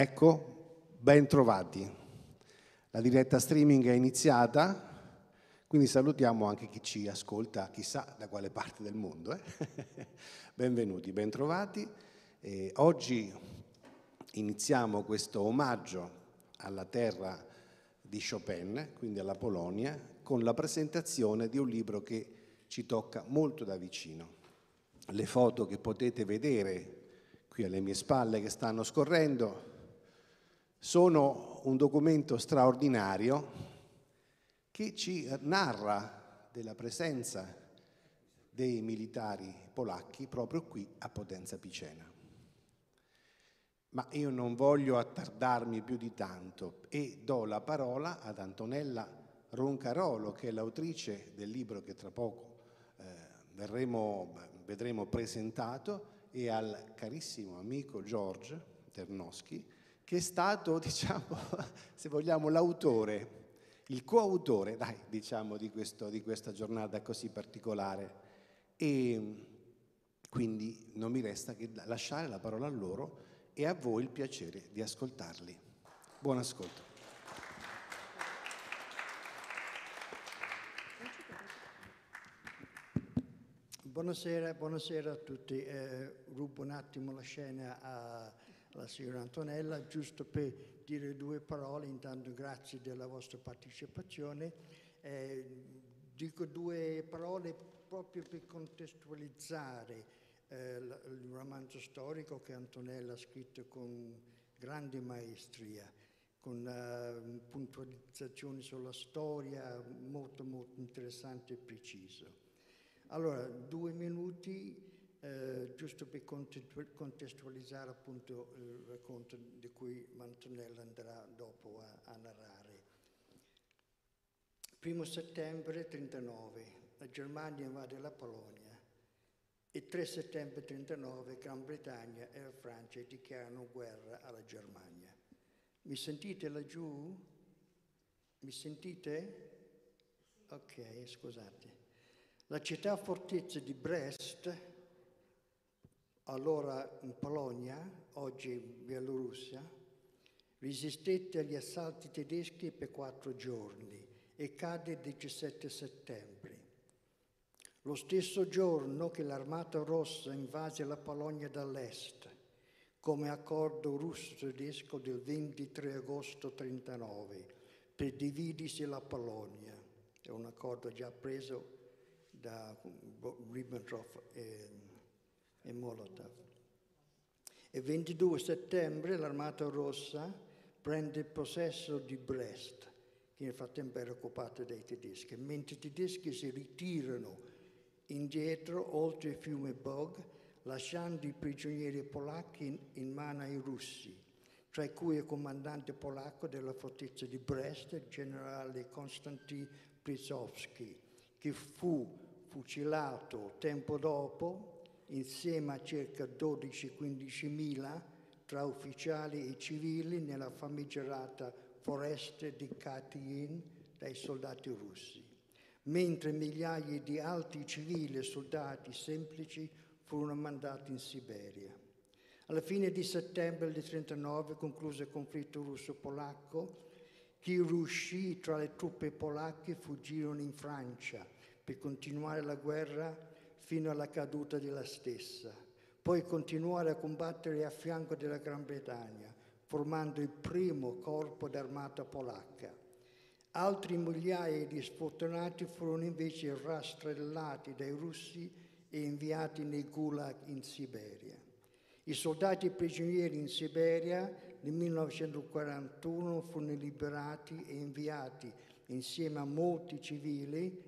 Ecco, ben trovati. La diretta streaming è iniziata, quindi salutiamo anche chi ci ascolta, chissà da quale parte del mondo. Eh? Benvenuti, ben trovati. E oggi iniziamo questo omaggio alla terra di Chopin, quindi alla Polonia, con la presentazione di un libro che ci tocca molto da vicino. Le foto che potete vedere qui alle mie spalle che stanno scorrendo sono un documento straordinario che ci narra della presenza dei militari polacchi proprio qui a Potenza Picena. Ma io non voglio attardarmi più di tanto e do la parola ad Antonella Roncarolo, che è l'autrice del libro che tra poco eh, verremo, vedremo presentato, e al carissimo amico George Ternowski, che è stato, diciamo, se vogliamo, l'autore, il coautore, dai, diciamo, di, questo, di questa giornata così particolare. E quindi non mi resta che lasciare la parola a loro e a voi il piacere di ascoltarli. Buon ascolto. Buonasera, buonasera a tutti. Eh, rubo un attimo la scena a la signora Antonella, giusto per dire due parole, intanto grazie della vostra partecipazione. Eh, dico due parole proprio per contestualizzare eh, il romanzo storico che Antonella ha scritto con grande maestria, con uh, puntualizzazioni sulla storia molto molto interessante e preciso. Allora, due minuti eh, giusto per contestualizzare appunto il racconto di cui Mantonella andrà dopo a, a narrare. Primo settembre 39, la Germania invade la Polonia e 3 settembre 39 Gran Bretagna e la Francia dichiarano guerra alla Germania. Mi sentite laggiù? Mi sentite? Ok, scusate. La città fortezza di Brest allora in Polonia, oggi in Bielorussia, resistette agli assalti tedeschi per quattro giorni e cade il 17 settembre. Lo stesso giorno che l'Armata Rossa invase la Polonia dall'est, come accordo russo-tedesco del 23 agosto 1939, per dividersi la Polonia. È un accordo già preso da Ribbentrop e e Molotov. Il 22 settembre l'Armata Rossa prende possesso di Brest, che nel frattempo era occupata dai tedeschi, mentre i tedeschi si ritirano indietro oltre il fiume Bog, lasciando i prigionieri polacchi in, in mano ai russi, tra cui il comandante polacco della fortezza di Brest, il generale Konstantin Prizowski, che fu fucilato tempo dopo insieme a circa 12-15 mila tra ufficiali e civili nella famigerata foresta di Katyn dai soldati russi, mentre migliaia di altri civili e soldati semplici furono mandati in Siberia. Alla fine di settembre del 1939 concluse il conflitto russo-polacco. Chi riuscì tra le truppe polacche fuggirono in Francia per continuare la guerra fino alla caduta della stessa, poi continuare a combattere a fianco della Gran Bretagna, formando il primo corpo d'armata polacca. Altri migliaia di sfortunati furono invece rastrellati dai russi e inviati nei gulag in Siberia. I soldati prigionieri in Siberia nel 1941 furono liberati e inviati insieme a molti civili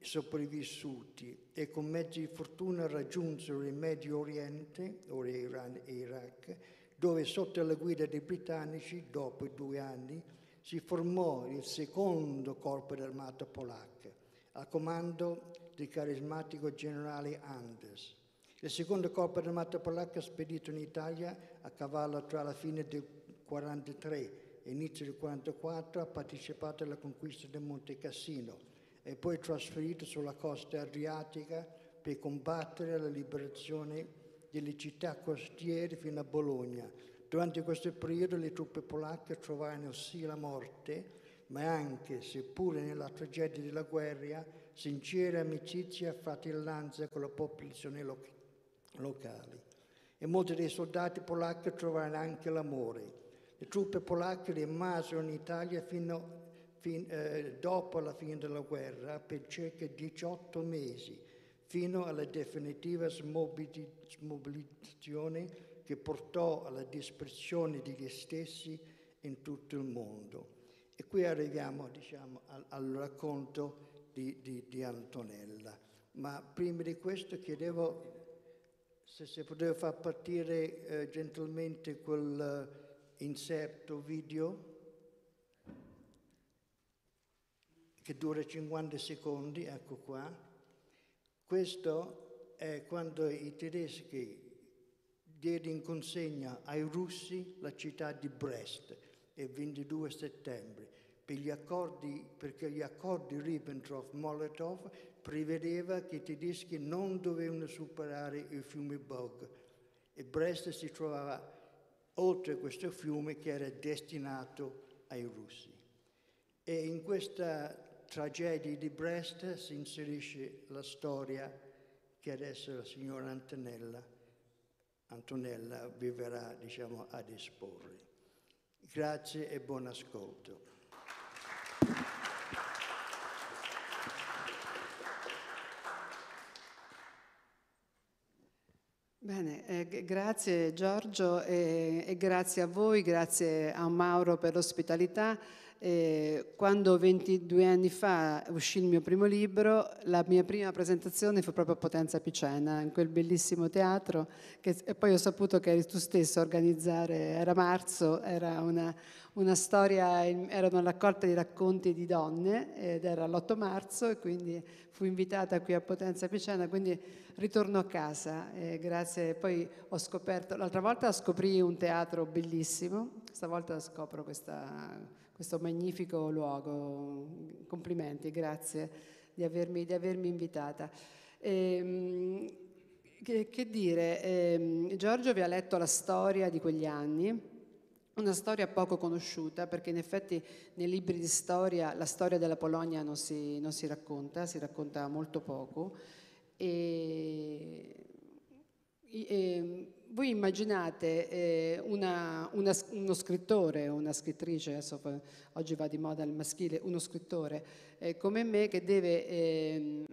sopravvissuti e con mezzi di fortuna raggiunsero il Medio Oriente, ora Iran e Iraq, dove sotto la guida dei britannici, dopo due anni, si formò il secondo corpo d'armata polacca, a comando del carismatico generale Anders. Il secondo corpo d'armata polacca spedito in Italia a cavallo tra la fine del 43 e inizio del 44 ha partecipato alla conquista del Monte Cassino, e poi trasferito sulla costa adriatica per combattere la liberazione delle città costiere fino a Bologna, Durante questo periodo le truppe polacche trovarono sì la morte, ma anche, seppure nella tragedia della guerra, sincera amicizia e fratellanza con la popolazione lo- locale. E molti dei soldati polacchi trovarono anche l'amore. Le truppe polacche rimasero in Italia fino, fin, eh, dopo la fine della guerra per circa 18 mesi, fino alla definitiva smobilizzazione che portò alla dispersione degli stessi in tutto il mondo. E qui arriviamo diciamo, al, al racconto di, di, di, Antonella. Ma prima di questo chiedevo se si poteva far partire eh, gentilmente quel uh, inserto video che dura 50 secondi, ecco qua. Questo è quando i tedeschi diede in consegna ai russi la città di Brest il 22 settembre per gli accordi, perché gli accordi Ribbentrop-Molotov prevedeva che i tedeschi non dovevano superare il fiume Bug e Brest si trovava oltre questo fiume che era destinato ai russi. E in questa tragedia di Brest si inserisce la storia che adesso la signora Antonella, Antonella vi verrà diciamo, ad esporre. Grazie e buon ascolto. Bene, eh, grazie Giorgio e, e, grazie a voi, grazie a Mauro per l'ospitalità. Eh, quando 22 anni fa uscì il mio primo libro, la mia prima presentazione fu proprio a Potenza Picena, in quel bellissimo teatro, che, e poi ho saputo che eri tu stesso a organizzare, era marzo, era una, una storia, era una raccolta di racconti di donne ed era l'8 marzo e quindi fui invitata qui a Potenza Picena, quindi ritorno a casa. Eh, grazie, poi ho scoperto, l'altra volta scoprì un teatro bellissimo, stavolta scopro questa questo magnifico luogo. Complimenti, grazie di avermi, di avermi invitata. Ehm, che, che, dire, ehm, Giorgio vi ha letto la storia di quegli anni, una storia poco conosciuta perché in effetti nei libri di storia la storia della Polonia non si, non si racconta, si racconta molto poco. E, e, voi immaginate eh, una, una, uno scrittore, una scrittrice, adesso oggi va di moda il maschile, uno scrittore eh, come me che deve eh,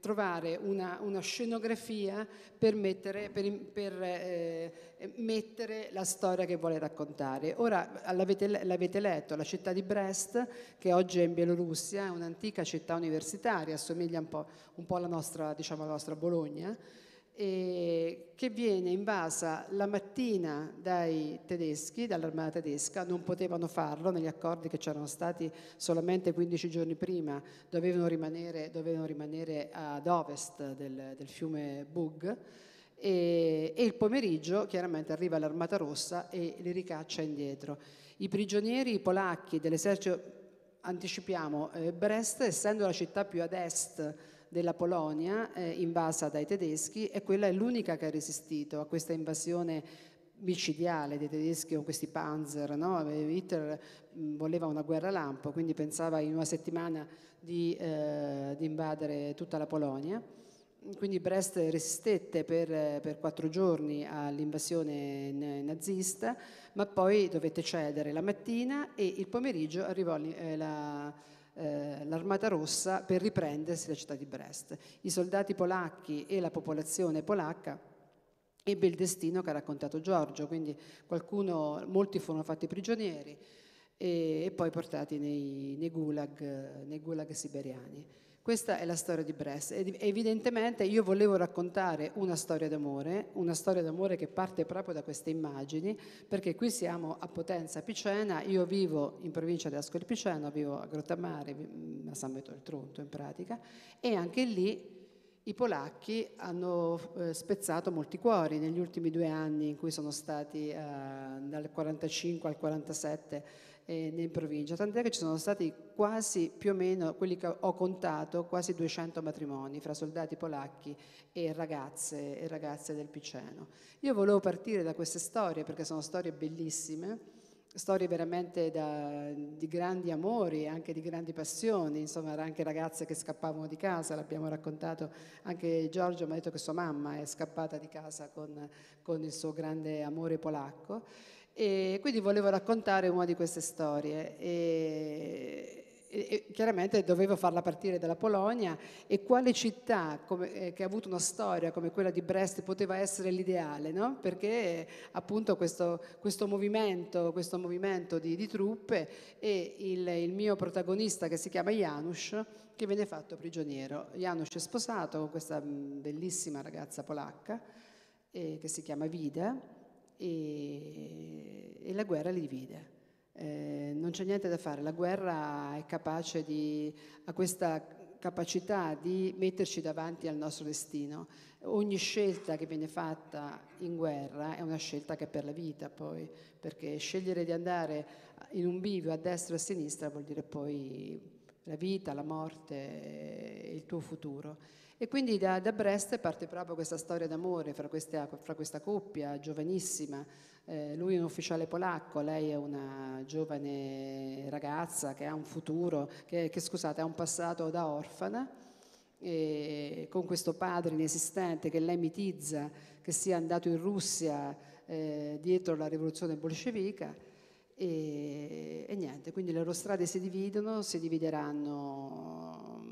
trovare una, una, scenografia per, mettere, per, per eh, mettere, la storia che vuole raccontare. Ora l'avete, l'avete, letto, la città di Brest, che oggi è in Bielorussia, è un'antica città universitaria, assomiglia un po', un po alla, nostra, diciamo, alla nostra Bologna eh, che viene invasa la mattina dai tedeschi, dall'armata tedesca, non potevano farlo negli accordi che c'erano stati solamente 15 giorni prima, dovevano rimanere, dovevano rimanere ad ovest del, del fiume Bug. E, e, il pomeriggio chiaramente arriva l'Armata Rossa e li ricaccia indietro. I prigionieri polacchi dell'esercito, anticipiamo, eh, Brest essendo la città più ad est della Polonia eh, invasa dai tedeschi e quella è l'unica che ha resistito a questa invasione micidiale dei tedeschi con questi panzer. No? Hitler mh, voleva una guerra lampo, quindi pensava in una settimana di, eh, di invadere tutta la Polonia. Quindi Brest resistette per, per quattro giorni all'invasione nazista, ma poi dovette cedere la mattina e il pomeriggio arrivò eh, la, eh, l'Armata Rossa per riprendersi la città di Brest. I soldati polacchi e la popolazione polacca ebbe il destino che ha raccontato Giorgio, quindi qualcuno, molti furono fatti prigionieri e, e poi portati nei, nei, gulag, nei gulag siberiani. Questa è la storia di Brest. Evidentemente io volevo raccontare una storia d'amore, una storia d'amore che parte proprio da queste immagini, perché qui siamo a Potenza Picena, io vivo in provincia di Ascoli Piceno, vivo a Grottamare, a San Vito del Tronto in pratica, e anche lì i polacchi hanno eh, spezzato molti cuori negli ultimi due anni in cui sono stati eh, dal 45 al 47 eh, in provincia, tant'è che ci sono stati quasi più o meno, quelli che ho contato, quasi 200 matrimoni fra soldati polacchi e ragazze, e ragazze del Piceno. Io volevo partire da queste storie perché sono storie bellissime storie veramente da, di grandi amori, anche di grandi passioni, insomma anche ragazze che scappavano di casa, l'abbiamo raccontato, anche Giorgio mi ha detto che sua mamma è scappata di casa con, con il suo grande amore polacco e quindi volevo raccontare una di queste storie. E, e, chiaramente dovevo farla partire dalla Polonia e quale città come, eh, che ha avuto una storia come quella di Brest poteva essere l'ideale, no? perché appunto questo, questo movimento, questo movimento di, di, truppe e il, il, mio protagonista che si chiama Janusz che viene fatto prigioniero. Janusz è sposato con questa mm, bellissima ragazza polacca eh, che si chiama Vida e, e la guerra li divide. Eh, non c'è niente da fare, la guerra è capace di, ha questa capacità di metterci davanti al nostro destino. Ogni scelta che viene fatta in guerra è una scelta che è per la vita poi, perché scegliere di andare in un bivio a destra o a sinistra vuol dire poi la vita, la morte, il tuo futuro. E quindi da, da Brest parte proprio questa storia d'amore fra, queste, fra questa coppia giovanissima eh, lui è un ufficiale polacco, lei è una giovane ragazza che ha un futuro, che, che scusate, ha un passato da orfana, con questo padre inesistente che lei mitizza che sia andato in Russia eh, dietro la rivoluzione bolscevica. E, e, niente, quindi le loro strade si dividono, si divideranno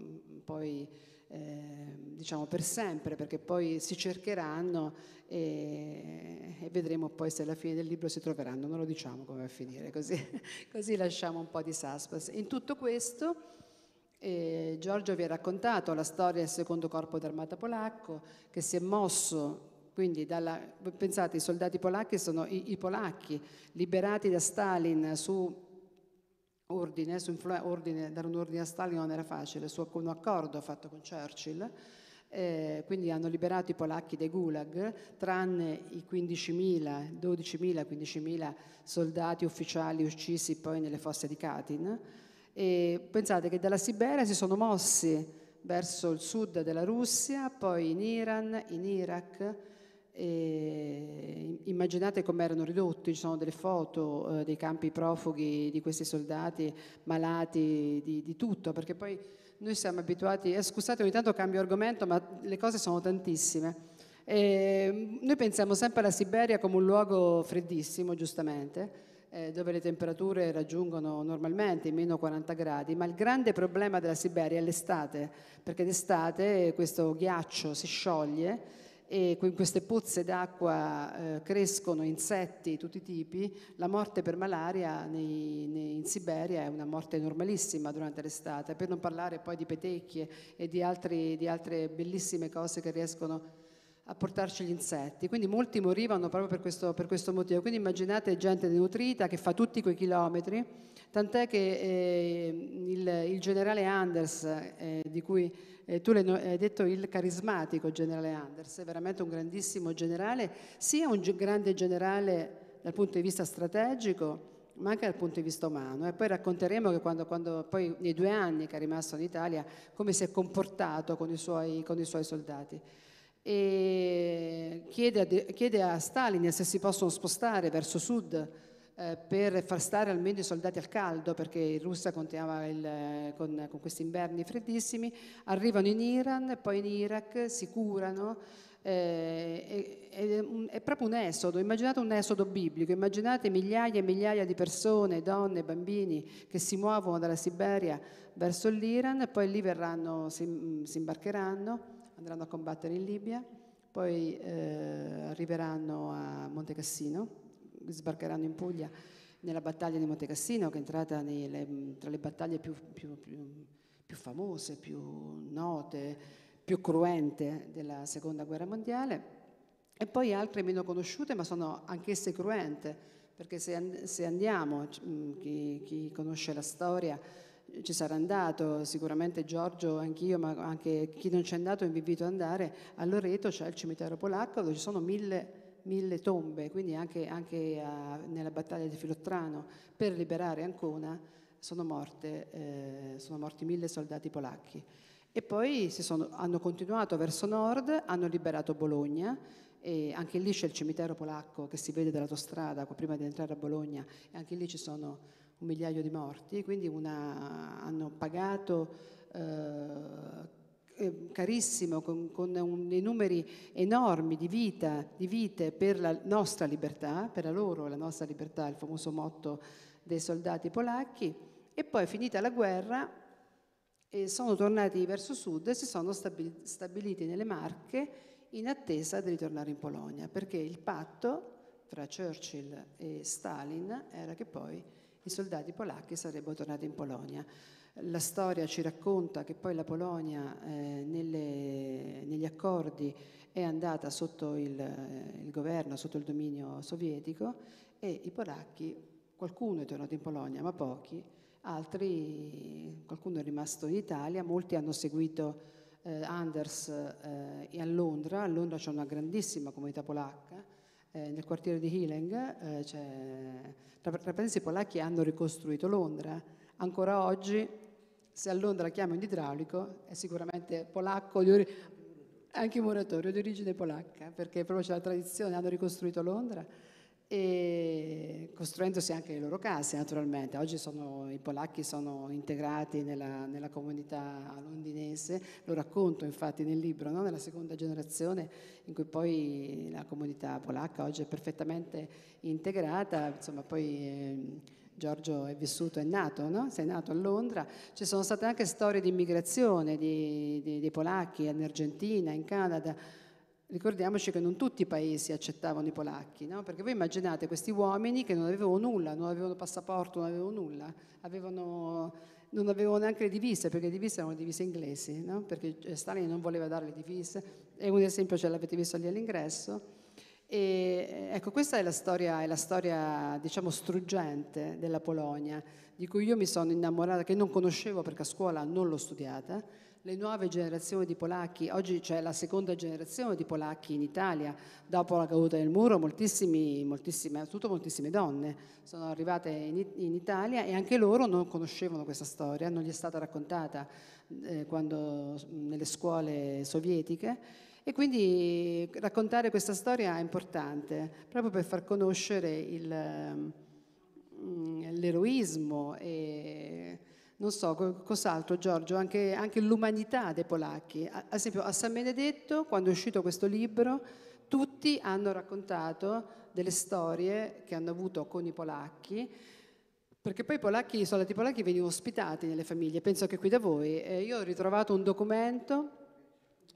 poi eh, diciamo per sempre, perché poi si cercheranno e, e, vedremo poi se alla fine del libro si troveranno, non lo diciamo come va a finire, così, così lasciamo un po' di suspense. In tutto questo eh, Giorgio vi ha raccontato la storia del secondo corpo d'armata polacco che si è mosso quindi dalla, pensate, i soldati polacchi sono i, i polacchi liberati da Stalin su ordine, ordine, dare un ordine a Stalin non era facile, su un accordo fatto con Churchill, eh, quindi hanno liberato i polacchi dai gulag, tranne i 15.000, 12.000, 15.000 soldati ufficiali uccisi poi nelle fosse di Katyn. E pensate che dalla Siberia si sono mossi verso il sud della Russia, poi in Iran, in Iraq, e immaginate come erano ridotti, ci sono delle foto eh, dei campi profughi di questi soldati malati di, di tutto, perché poi noi siamo abituati, eh, scusate ogni tanto cambio argomento, ma le cose sono tantissime. E noi pensiamo sempre alla Siberia come un luogo freddissimo, giustamente, eh, dove le temperature raggiungono normalmente i meno 40 gradi, ma il grande problema della Siberia è l'estate, perché d'estate questo ghiaccio si scioglie e in queste pozze d'acqua eh, crescono insetti di tutti i tipi, la morte per malaria nei, nei, in Siberia è una morte normalissima durante l'estate, per non parlare poi di petecchie e di, altri, di altre bellissime cose che riescono a portarci gli insetti. Quindi molti morivano proprio per questo, per questo motivo. Quindi immaginate gente denutrita che fa tutti quei chilometri, tant'è che eh, il, il, generale Anders, eh, di cui eh, tu hai detto il carismatico generale Anders, è veramente un grandissimo generale, sia un grande generale dal punto di vista strategico, ma anche dal punto di vista umano. E poi racconteremo che quando, quando poi nei due anni che è rimasto in Italia, come si è comportato con i suoi, con i suoi soldati. E chiede chiede a Stalin se si possono spostare verso sud eh, per far stare almeno i soldati al caldo, perché in Russia continuava il, con, con, questi inverni freddissimi, arrivano in Iran, poi in Iraq, si curano, eh, è, è, proprio un esodo, immaginate un esodo biblico, immaginate migliaia e migliaia di persone, donne, bambini che si muovono dalla Siberia verso l'Iran, poi lì verranno, si, si imbarcheranno, andranno a combattere in Libia, poi eh, arriveranno a Monte Cassino sbarcheranno in Puglia nella battaglia di Monte Cassino, che è entrata nelle, tra le battaglie più, più, più, più, famose, più note, più cruente della Seconda Guerra Mondiale, e poi altre meno conosciute, ma sono anch'esse cruente, perché se, se andiamo, chi, chi, conosce la storia, ci sarà andato, sicuramente Giorgio, anch'io, ma anche chi non c'è andato vi invito ad andare, a Loreto c'è il cimitero polacco dove ci sono mille, mille tombe, quindi anche, anche a, nella battaglia di Filottrano per liberare Ancona sono, morte, eh, sono morti mille soldati polacchi. E poi sono, hanno continuato verso nord, hanno liberato Bologna e anche lì c'è il cimitero polacco che si vede dall'autostrada prima di entrare a Bologna e anche lì ci sono un migliaio di morti, quindi una, hanno pagato eh, eh, carissimo, con, con un, dei numeri enormi di, vita, di vite per la nostra libertà, per la loro la nostra libertà, il famoso motto dei soldati polacchi, e poi finita la guerra e sono tornati verso sud e si sono stabiliti nelle Marche in attesa di ritornare in Polonia, perché il patto fra Churchill e Stalin era che poi i soldati polacchi sarebbero tornati in Polonia. La storia ci racconta che poi la Polonia eh, nelle, negli accordi è andata sotto il, eh, il, governo, sotto il dominio sovietico e i polacchi, qualcuno è tornato in Polonia, ma pochi, altri, qualcuno è rimasto in Italia, molti hanno seguito eh, Anders eh, a Londra, a Londra c'è una grandissima comunità polacca, eh, nel quartiere di Healing eh, c'è tra i polacchi hanno ricostruito Londra. Ancora oggi, se a Londra chiamo un idraulico, è sicuramente polacco, anche un muratore di origine polacca, perché proprio c'è la tradizione, hanno ricostruito Londra e costruendosi anche le loro case naturalmente. Oggi sono, i polacchi sono integrati nella, nella, comunità londinese, lo racconto infatti nel libro, no? nella seconda generazione in cui poi la comunità polacca oggi è perfettamente integrata, insomma poi... Eh, Giorgio è vissuto, è nato, no? sei nato a Londra, ci sono state anche storie di immigrazione di, di, di polacchi in Argentina, in Canada, Ricordiamoci che non tutti i paesi accettavano i polacchi, no? perché voi immaginate questi uomini che non avevano nulla, non avevano passaporto, non avevano nulla, avevano, non avevano neanche le divise, perché le divise erano le divise inglesi, no? perché Stalin non voleva dare le divise, e un esempio ce l'avete visto lì all'ingresso. E, ecco, questa è la storia, è la storia diciamo, struggente della Polonia, di cui io mi sono innamorata, che non conoscevo perché a scuola non l'ho studiata, le nuove generazioni di polacchi, oggi c'è la seconda generazione di polacchi in Italia, dopo la caduta del muro moltissime, soprattutto moltissime donne sono arrivate in, in, Italia e anche loro non conoscevano questa storia, non gli è stata raccontata eh, quando, nelle scuole sovietiche e quindi raccontare questa storia è importante proprio per far conoscere il, mm, l'eroismo e non so, cos'altro Giorgio, anche, anche l'umanità dei polacchi. Ad esempio a San Benedetto, quando è uscito questo libro, tutti hanno raccontato delle storie che hanno avuto con i polacchi, perché poi i polacchi, i soldati polacchi venivano ospitati nelle famiglie, penso che qui da voi. E io ho ritrovato un documento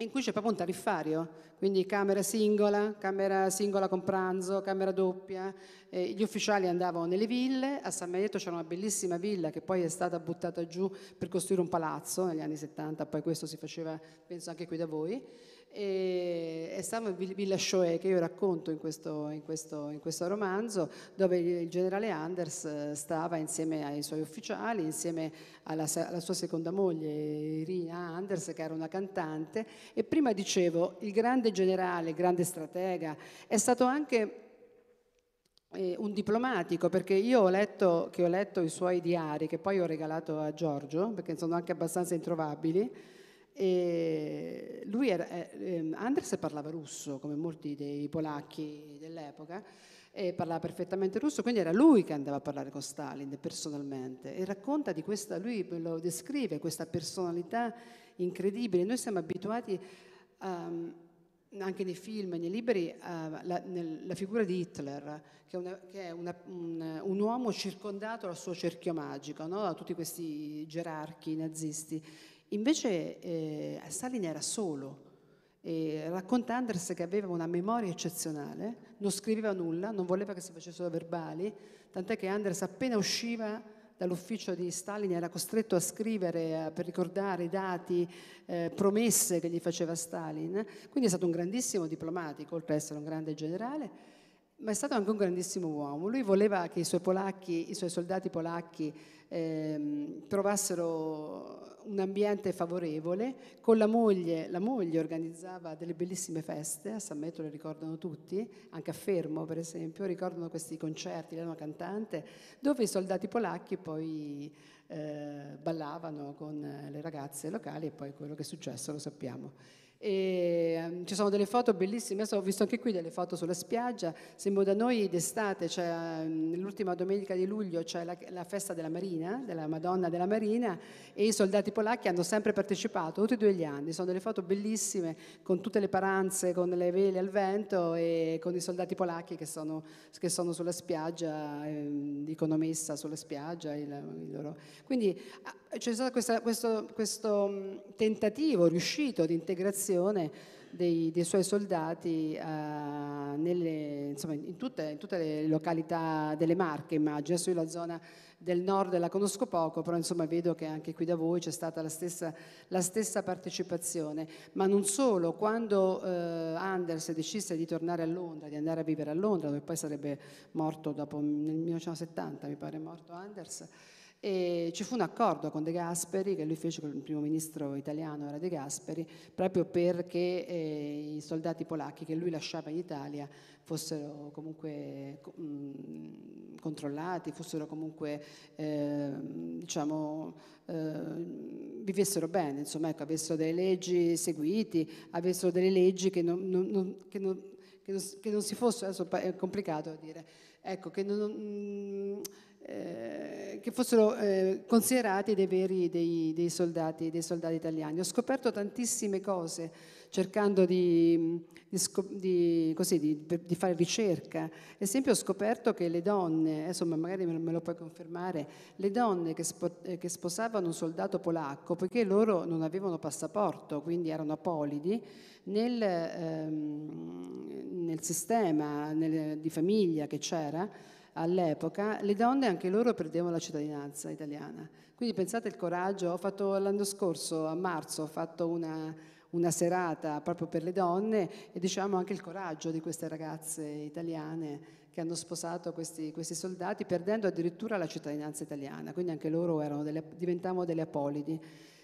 in cui c'è proprio un tariffario, quindi camera singola, camera singola con pranzo, camera doppia. Eh, gli ufficiali andavano nelle ville, a San Benedetto c'era una bellissima villa che poi è stata buttata giù per costruire un palazzo negli anni 70, poi questo si faceva, penso anche qui da voi e è stato Villa Shoe che io racconto in questo, in, questo, in questo, romanzo dove il generale Anders eh, stava insieme ai suoi ufficiali, insieme alla, alla, sua seconda moglie Irina Anders che era una cantante. E prima dicevo il grande generale, il grande stratega è stato anche eh, un diplomatico perché io ho letto, ho letto i suoi diari che poi ho regalato a Giorgio perché sono anche abbastanza introvabili e lui era, eh, Andres parlava russo, come molti dei polacchi dell'epoca, e parlava perfettamente russo, quindi era lui che andava a parlare con Stalin personalmente e racconta di questa, lui lo descrive, questa personalità incredibile. Noi siamo abituati um, anche nei film, nei libri, uh, figura di Hitler, che è, una, che è una, un, un, uomo circondato dal suo cerchio magico, no? da tutti questi gerarchi nazisti. Invece eh, Stalin era solo. E racconta Anders che aveva una memoria eccezionale, non scriveva nulla, non voleva che si facessero verbali, tant'è che Anders appena usciva dall'ufficio di Stalin era costretto a scrivere eh, per ricordare i dati, eh, promesse che gli faceva Stalin. Quindi è stato un grandissimo diplomatico, oltre ad essere un grande generale ma è stato anche un grandissimo uomo. Lui voleva che i suoi, polacchi, i suoi soldati polacchi ehm, trovassero un ambiente favorevole. Con la moglie, la moglie organizzava delle bellissime feste, a San Metro le ricordano tutti, anche a Fermo per esempio, ricordano questi concerti, lei una cantante, dove i soldati polacchi poi eh, ballavano con le ragazze locali e poi quello che è successo lo sappiamo. E, um, ci sono delle foto bellissime, adesso ho visto anche qui delle foto sulla spiaggia, siamo da noi d'estate, cioè, l'ultima domenica di luglio c'è la, la, festa della Marina, della Madonna della Marina e i soldati polacchi hanno sempre partecipato, tutti e due gli anni, sono delle foto bellissime con tutte le paranze, con le vele al vento e con i soldati polacchi che sono, che sono sulla spiaggia, eh, dicono messa sulla spiaggia. Il, il loro... Quindi c'è stato questa, questo, questo tentativo riuscito di integrazione dei, dei, suoi soldati uh, nelle, insomma, in, tutte, in, tutte, le località delle Marche, immagino. Adesso io la zona del nord la conosco poco, però insomma vedo che anche qui da voi c'è stata la stessa, la stessa partecipazione. Ma non solo, quando uh, Anders decise di tornare a Londra, di andare a vivere a Londra, dove poi sarebbe morto dopo, nel 1970 mi pare morto Anders, e ci fu un accordo con De Gasperi, che lui fece con il primo ministro italiano, era De Gasperi, proprio perché eh, i soldati polacchi che lui lasciava in Italia fossero comunque mh, controllati, fossero comunque, eh, diciamo, eh, vivessero bene, insomma, ecco, avessero delle leggi seguiti, avessero delle leggi che non, non, che non, che non, che si fossero, adesso è complicato a dire, ecco, che non... Eh, che fossero eh, considerati dei veri dei, dei, soldati, dei, soldati, italiani. Ho scoperto tantissime cose cercando di, di, di, così, di, fare ricerca. Ad esempio ho scoperto che le donne, insomma magari me lo, puoi confermare, le donne che, spo, eh, che, sposavano un soldato polacco, poiché loro non avevano passaporto, quindi erano apolidi, nel, ehm, nel sistema nel, di famiglia che c'era, all'epoca, le donne anche loro perdevano la cittadinanza italiana. Quindi pensate il coraggio, ho fatto l'anno scorso, a marzo, ho fatto una, una serata proprio per le donne e diciamo anche il coraggio di queste ragazze italiane che hanno sposato questi, questi soldati perdendo addirittura la cittadinanza italiana, quindi anche loro delle, diventavano delle apolidi.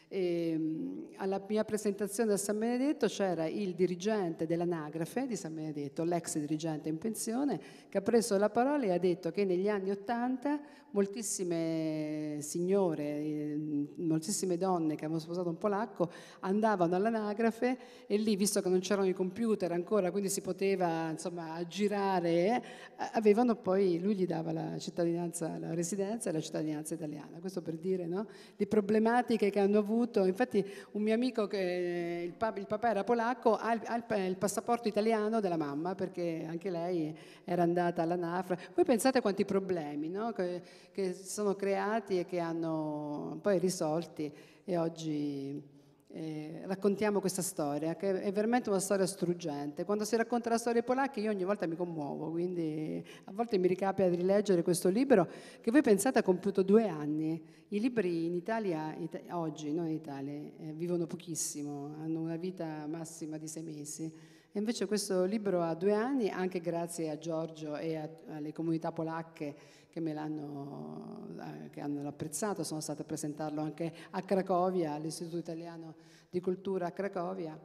E, ehm, alla mia presentazione a San Benedetto c'era il dirigente dell'anagrafe di San Benedetto, l'ex dirigente in pensione, che ha preso la parola e ha detto che negli anni Ottanta moltissime signore, eh, moltissime donne che avevano sposato un polacco andavano all'anagrafe e lì, visto che non c'erano i computer ancora, quindi si poteva insomma girare, eh, avevano poi, lui gli dava la cittadinanza, la residenza e la cittadinanza italiana. Questo per dire no? le problematiche che hanno avuto. Infatti un mio amico, che il, papà, il papà era polacco, ha il, ha il, passaporto italiano della mamma perché anche lei era andata all'anafra. Voi pensate quanti problemi, no? che, che sono creati e che hanno poi risolti e oggi eh, raccontiamo questa storia, che è veramente una storia struggente. Quando si racconta la storia polacca io ogni volta mi commuovo, quindi a volte mi ricapita di rileggere questo libro che voi pensate ha compiuto due anni. I libri in Italia, it- oggi, non in Italia, eh, vivono pochissimo, hanno una vita massima di sei mesi. Invece questo libro ha due anni, anche grazie a Giorgio e a, alle comunità polacche che me l'hanno eh, che hanno apprezzato, sono stata a presentarlo anche a Cracovia, all'Istituto Italiano di Cultura a Cracovia.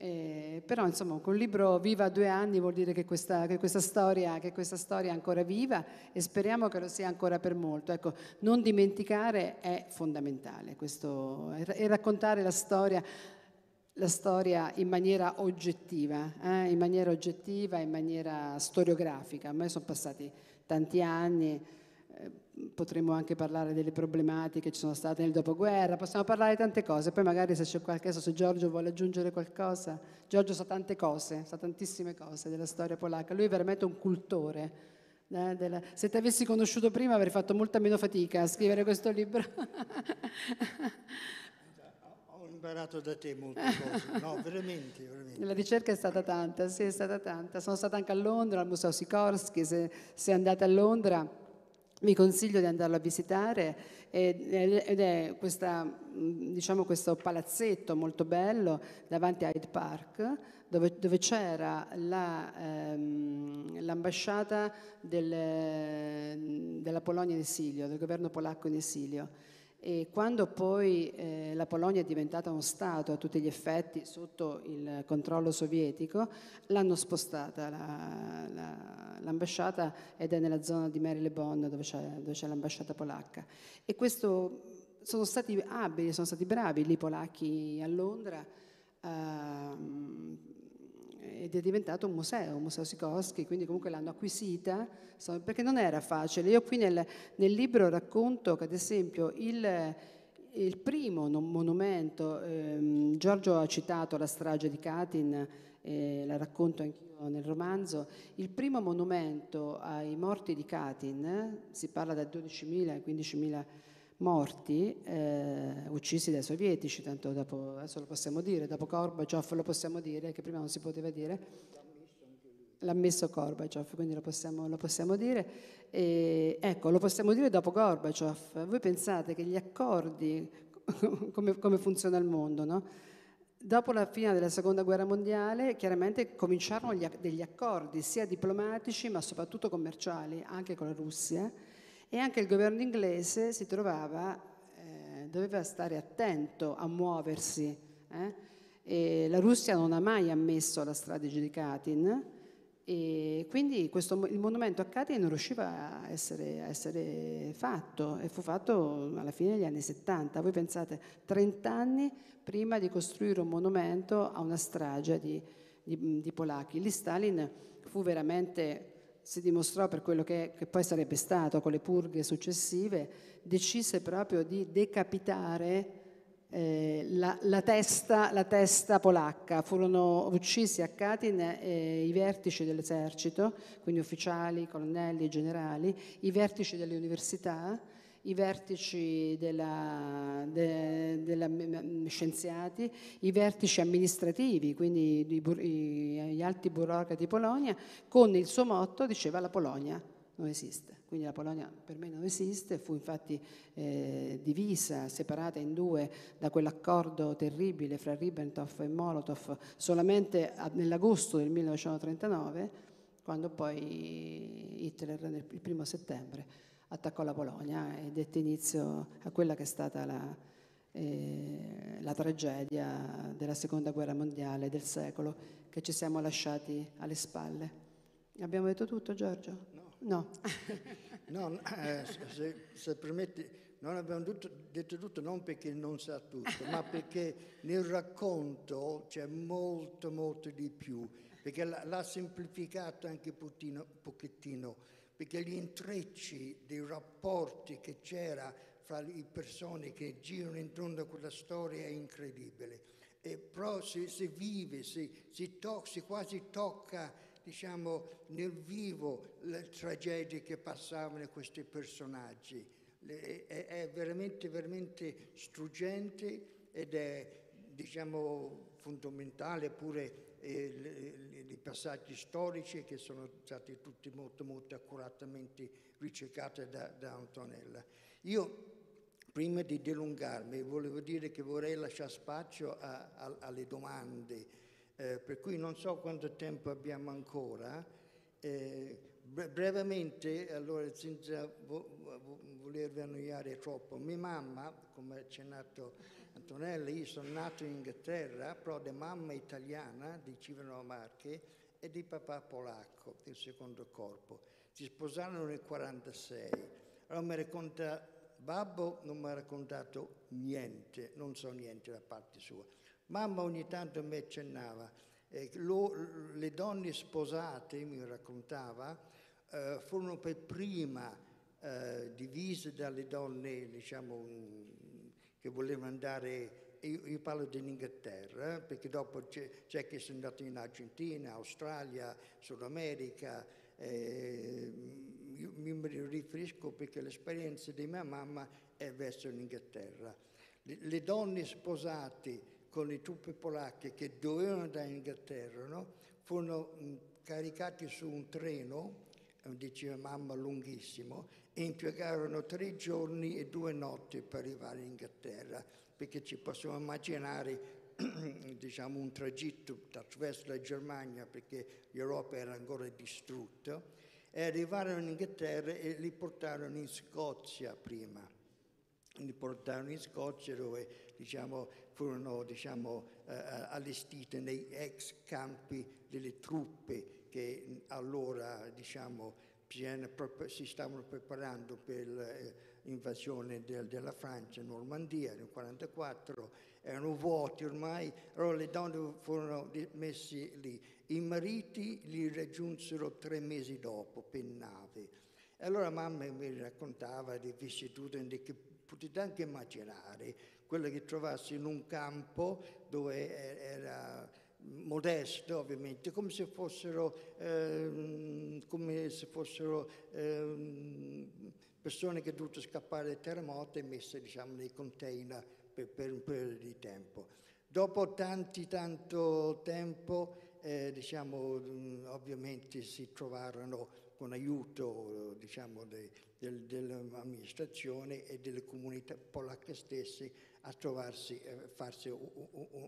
Eh, però insomma con un libro viva due anni vuol dire che questa, che, questa storia, che questa, storia, è ancora viva e speriamo che lo sia ancora per molto. Ecco, non dimenticare è fondamentale questo, e raccontare la storia la storia in maniera oggettiva, eh? in maniera oggettiva, in maniera storiografica. A me sono passati tanti anni, eh, potremmo anche parlare delle problematiche che ci sono state nel dopoguerra, possiamo parlare di tante cose, poi magari se c'è qualche, se Giorgio vuole aggiungere qualcosa, Giorgio sa tante cose, sa tantissime cose della storia polacca, lui è veramente un cultore. Eh, della... Se ti avessi conosciuto prima avrei fatto molta meno fatica a scrivere questo libro. imparato da te molte cose, no, veramente, veramente. La ricerca è stata tanta, sì, è stata tanta. Sono stata anche a Londra, al Museo Sikorsky, se, se andate a Londra vi consiglio di andarlo a visitare ed è questa, diciamo, questo palazzetto molto bello davanti a Hyde Park dove, dove c'era la, ehm, l'ambasciata del, della Polonia in esilio, del governo polacco in esilio. E quando poi eh, la Polonia è diventata uno Stato a tutti gli effetti sotto il controllo sovietico, l'hanno spostata la, la, l'ambasciata ed è nella zona di Marylebone dove c'è, dove c'è l'ambasciata polacca. E questo sono stati abili, sono stati bravi lì polacchi a Londra. Uh, ed è diventato un museo, un museo Sikorski, quindi comunque l'hanno acquisita, perché non era facile. Io qui nel, nel libro racconto che ad esempio il, il primo monumento, ehm, Giorgio ha citato la strage di Katyn, eh, la racconto anch'io nel romanzo, il primo monumento ai morti di Katyn, si parla da 12.000 a 15.000 morti, eh, uccisi dai sovietici, tanto dopo, adesso lo possiamo dire, dopo Gorbaciov lo possiamo dire, che prima non si poteva dire. L'ha messo Gorbaciov, quindi lo possiamo, lo possiamo dire. E, ecco, lo possiamo dire dopo Gorbaciov. Voi pensate che gli accordi, come, come funziona il mondo, no? Dopo la fine della seconda guerra mondiale, chiaramente cominciarono gli, degli accordi, sia diplomatici ma soprattutto commerciali, anche con la Russia e anche il governo inglese si trovava, eh, doveva stare attento a muoversi. Eh? la Russia non ha mai ammesso la strategia di Katyn e quindi questo, il monumento a Katyn non riusciva a essere, a essere, fatto e fu fatto alla fine degli anni 70. Voi pensate, 30 anni prima di costruire un monumento a una strage di, di, di polacchi. Lì Stalin fu veramente si dimostrò per quello che, che, poi sarebbe stato con le purghe successive, decise proprio di decapitare eh, la, la, testa, la, testa, polacca. Furono uccisi a Katyn eh, i vertici dell'esercito, quindi ufficiali, colonnelli, generali, i vertici delle università, i vertici della, de, della, scienziati, i vertici amministrativi, quindi gli alti burocrati di Polonia, con il suo motto diceva la Polonia non esiste. Quindi la Polonia per me non esiste, fu infatti eh, divisa, separata in due da quell'accordo terribile fra Ribbentrop e Molotov solamente nell'agosto del 1939, quando poi Hitler, nel, il primo settembre, attaccò la Polonia e dette inizio a quella che è stata la, eh, la tragedia della seconda guerra mondiale del secolo che ci siamo lasciati alle spalle. Abbiamo detto tutto Giorgio? No. No, no eh, se, se, permetti, non abbiamo tutto, detto tutto non perché non sa tutto, ma perché nel racconto c'è molto, molto di più, perché l'ha semplificato anche un pochettino perché gli intrecci dei rapporti che c'era fra le persone che girano intorno a quella storia è incredibile. E però si, si vive, si, si, to- si, quasi tocca diciamo, nel vivo le tragedie che passavano questi personaggi. Le, è, è, veramente, veramente struggente ed è diciamo, fondamentale pure eh, i passaggi storici che sono stati tutti molto, molto accuratamente ricercati da, da Antonella. Io, prima di dilungarmi, volevo dire che vorrei lasciare spazio a, a, alle domande, eh, per cui non so quanto tempo abbiamo ancora. Eh, brevemente, allora, senza vo- vo- volervi annoiare troppo, mia mamma, come ha accennato Antonella, io sono nato in Inghilterra, però di mamma italiana, di Civano Marche, e di papà polacco, del secondo corpo. Si sposarono nel 1946. Allora mi racconta, babbo non mi ha raccontato niente, non so niente da parte sua. Mamma ogni tanto mi accennava, eh, lo, le donne sposate, mi raccontava, eh, furono per prima eh, divise dalle donne, diciamo, che volevano andare, io, io parlo dell'Inghilterra, eh, perché dopo c'è, c'è, che sono andato in Argentina, Australia, Sud America, eh, io mi riferisco perché l'esperienza di mia mamma è verso l'Inghilterra. Le, le donne sposate con le truppe polacche che dovevano andare in Inghilterra no? furono mh, caricate su un treno diceva mamma lunghissimo, e impiegarono tre giorni e due notti per arrivare in Inghilterra, perché ci possiamo immaginare diciamo, un tragitto attraverso la Germania, perché l'Europa era ancora distrutta, e arrivarono in Inghilterra e li portarono in Scozia prima. Li portarono in Scozia dove diciamo, furono diciamo, eh, allestiti nei ex campi delle truppe che allora diciamo, si stavano preparando per l'invasione del, della Francia in Normandia nel 1944, erano vuoti ormai, allora le donne furono messe lì. I mariti li raggiunsero tre mesi dopo per nave. E allora mamma mi raccontava di vicissitudini che potete anche immaginare, quelle che trovassi in un campo dove era modesto ovviamente, come se fossero, eh, come se fossero eh, persone che dovevano scappare dal terremoto e messe diciamo, nei container per, per, un periodo di tempo. Dopo tanti, tanto tempo, eh, diciamo, ovviamente si trovarono con aiuto diciamo, de, de, dell'amministrazione e delle comunità polacche stesse a trovarsi, eh, farsi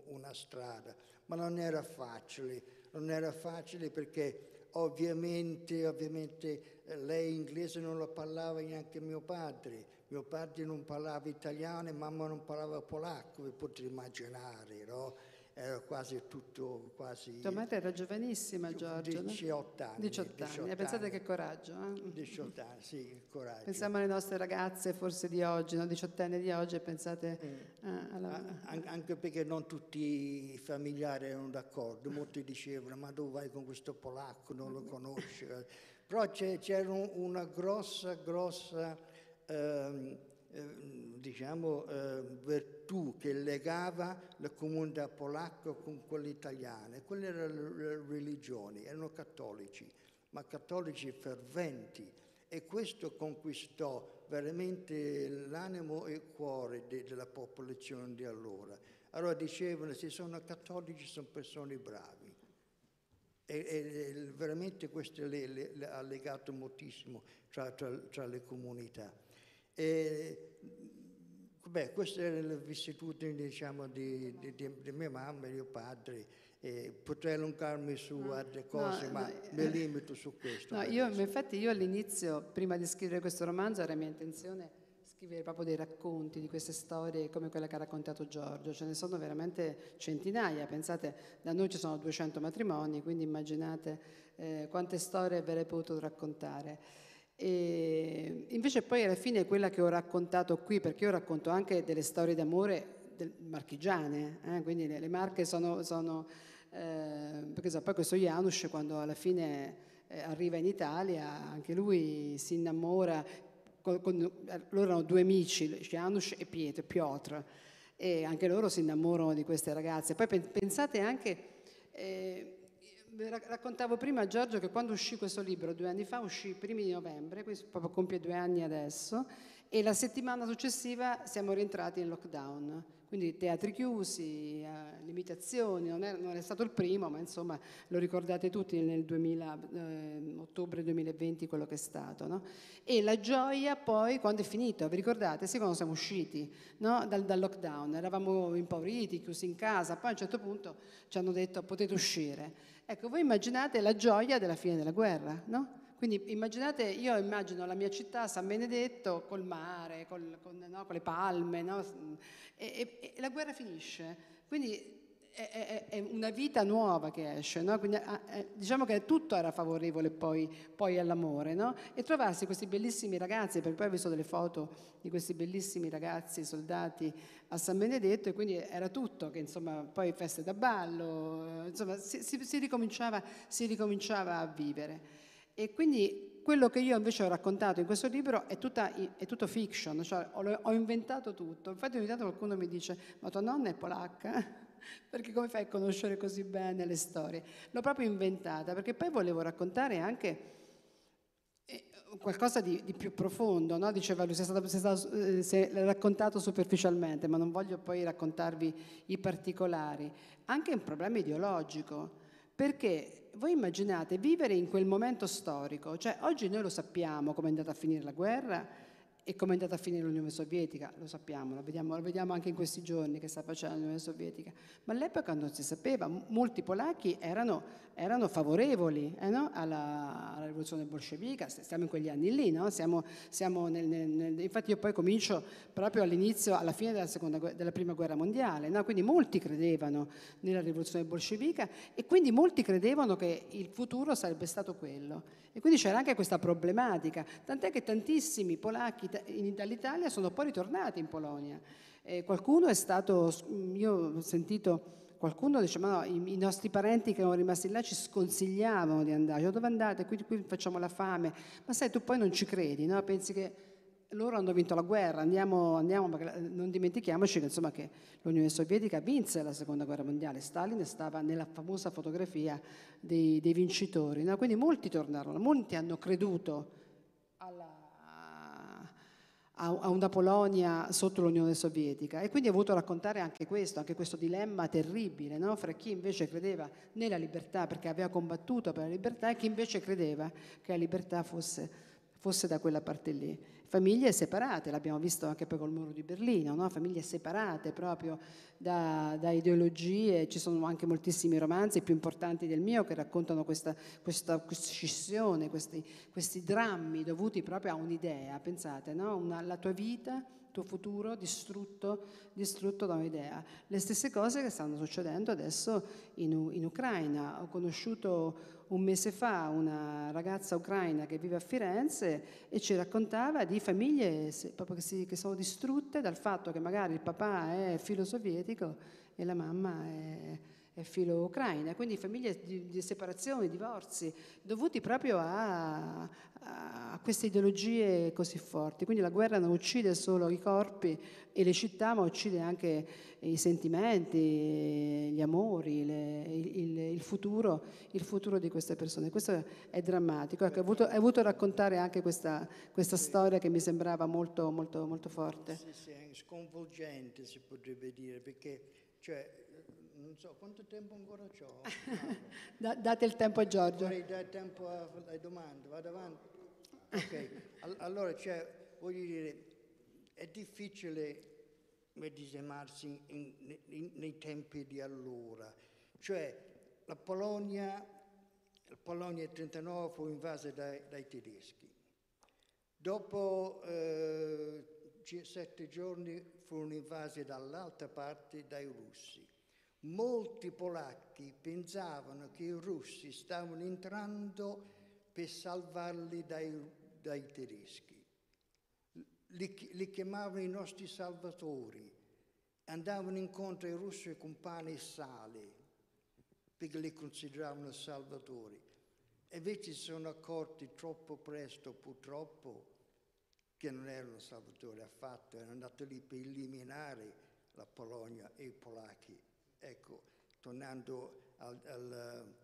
una strada. Ma non era facile, non era facile perché ovviamente, ovviamente eh, lei inglese non lo parlava neanche mio padre, mio padre non parlava italiano e mamma non parlava polacco, vi potete immaginare, no? Era quasi tutto quasi... Tua madre era giovanissima, Giorgio. 18 anni. 18 anni, 18 pensate che coraggio. Eh? 18 anni, sì, coraggio. Pensiamo alle nostre ragazze forse di oggi, no? 18 anni di oggi e pensate... Mm. Eh, alla... anche perché non tutti i familiari erano d'accordo, molti dicevano ma dove vai con questo polacco, non lo conosci. Però c'era una grossa, grossa... Ehm, Ehm, diciamo, eh, virtù che legava la comunità polacca con quella italiana. Quelle erano le religioni, erano cattolici, ma cattolici ferventi. E questo conquistò veramente l'animo e il cuore de, della popolazione di allora. Allora dicevano, se sono cattolici sono persone bravi. E, e veramente questo ha legato moltissimo tra, tra, tra le comunità. E, beh, queste erano le vicissitudini diciamo, di, di, di, mia mamma e mio padre. E potrei allungarmi su no, altre cose, no, ma no, mi eh, limito su questo. No, io, infatti io all'inizio, prima di scrivere questo romanzo, era mia intenzione scrivere proprio dei racconti di queste storie come quella che ha raccontato Giorgio. Ce ne sono veramente centinaia. Pensate, da noi ci sono 200 matrimoni, quindi immaginate eh, quante storie avrei potuto raccontare. E invece poi alla fine quella che ho raccontato qui, perché io racconto anche delle storie d'amore marchigiane, eh? quindi le, le, marche sono, sono eh, perché so, poi questo Janusz quando alla fine eh, arriva in Italia, anche lui si innamora, con, con, loro erano due amici, Janusz e Pietro, Piotr, e anche loro si innamorano di queste ragazze. Poi pensate anche eh, Raccontavo prima a Giorgio che quando uscì questo libro, due anni fa, uscì i primi di novembre, quindi proprio compie due anni adesso, e la settimana successiva siamo rientrati in lockdown, quindi teatri chiusi, eh, limitazioni, non è, non è, stato il primo, ma insomma lo ricordate tutti nel 2000, eh, ottobre 2020 quello che è stato. No? E la gioia poi quando è finito, vi ricordate? Sì, quando siamo usciti no? dal, dal, lockdown, eravamo impauriti, chiusi in casa, poi a un certo punto ci hanno detto potete uscire. Ecco, voi immaginate la gioia della fine della guerra, no? Quindi immaginate, io immagino la mia città, San Benedetto, col mare, col, con, no, con, le palme, no? e, e, e, la guerra finisce. Quindi è, è, una vita nuova che esce, no? Quindi, eh, diciamo che tutto era favorevole poi, poi all'amore, no? E trovarsi questi bellissimi ragazzi, perché poi ho visto delle foto di questi bellissimi ragazzi, soldati a San Benedetto, e quindi era tutto, che insomma poi feste da ballo, insomma si, si, si, ricominciava, si ricominciava a vivere. E quindi quello che io invece ho raccontato in questo libro è, tutta, è tutto fiction, cioè ho, ho, inventato tutto. Infatti ogni tanto qualcuno mi dice, ma tua nonna è polacca? perché come fai a conoscere così bene le storie? L'ho proprio inventata, perché poi volevo raccontare anche eh, qualcosa di, di, più profondo, no? diceva lui, si è, eh, raccontato superficialmente, ma non voglio poi raccontarvi i particolari, anche un problema ideologico, perché voi immaginate vivere in quel momento storico, cioè oggi noi lo sappiamo come è andata a finire la guerra, e come è andata a finire l'Unione Sovietica, lo sappiamo, lo vediamo, lo vediamo, anche in questi giorni che sta facendo l'Unione Sovietica, ma all'epoca non si sapeva, molti polacchi erano, erano favorevoli eh, no? alla, alla, rivoluzione bolscevica, stiamo in quegli anni lì, no? siamo, siamo nel, nel, nel, infatti io poi comincio proprio all'inizio, alla fine della, seconda, della prima guerra mondiale, no? quindi molti credevano nella rivoluzione bolscevica e quindi molti credevano che il futuro sarebbe stato quello. E quindi c'era anche questa problematica, tant'è che tantissimi polacchi dall'Italia sono poi ritornati in Polonia. Eh, qualcuno è stato, io ho sentito qualcuno dice ma no, i, i, nostri parenti che erano rimasti là ci sconsigliavano di andare, dove andate? Qui, qui, facciamo la fame, ma sai tu poi non ci credi, no? pensi che loro hanno vinto la guerra, andiamo, andiamo perché non dimentichiamoci che, insomma, che l'Unione Sovietica vinse la seconda guerra mondiale, Stalin stava nella famosa fotografia dei, dei vincitori, no? quindi molti tornarono, molti hanno creduto a, una Polonia sotto l'Unione Sovietica e quindi ha voluto raccontare anche questo, anche questo dilemma terribile no? fra chi invece credeva nella libertà perché aveva combattuto per la libertà e chi invece credeva che la libertà fosse, fosse da quella parte lì famiglie separate, l'abbiamo visto anche poi col muro di Berlino, no? famiglie separate proprio da, da, ideologie, ci sono anche moltissimi romanzi, più importanti del mio, che raccontano questa, questa, scissione, questi, questi, drammi dovuti proprio a un'idea, pensate, no? Una, la tua vita tuo futuro distrutto, distrutto, da un'idea. Le stesse cose che stanno succedendo adesso in, in, Ucraina. Ho conosciuto un mese fa una ragazza ucraina che vive a Firenze e ci raccontava di famiglie che, sono distrutte dal fatto che magari il papà è filo sovietico e la mamma è filo ucraina, quindi famiglie di, di separazioni, divorzi, dovuti proprio a, a, queste ideologie così forti. Quindi la guerra non uccide solo i corpi e le città, ma uccide anche i sentimenti, gli amori, le, il, il, futuro, il, futuro, di queste persone. Questo è drammatico. Ecco, ho, voluto, ho voluto raccontare anche questa, questa storia che mi sembrava molto, molto, molto forte. Sì, sì, sconvolgente si potrebbe dire, perché cioè, non so quanto tempo ancora ho. da, date il tempo a Giorgio. Vorrei dare tempo alle domande, vado avanti. Ok, allora cioè, voglio dire, è difficile medesimarsi in, in, nei tempi di allora. Cioè, la Polonia, la Polonia nel 1939 fu invasa dai, dai tedeschi. Dopo eh, sette giorni furono invasi dall'altra parte dai russi. Molti polacchi pensavano che i russi stavano entrando per salvarli dai, dai tedeschi. Li, li, chiamavano i nostri salvatori, andavano incontro ai russi con pane e sale, perché li consideravano salvatori. Invece si sono accorti troppo presto, purtroppo, che non erano salvatori affatto, erano andati lì per eliminare la Polonia e i polacchi Ecco, tornando al, al,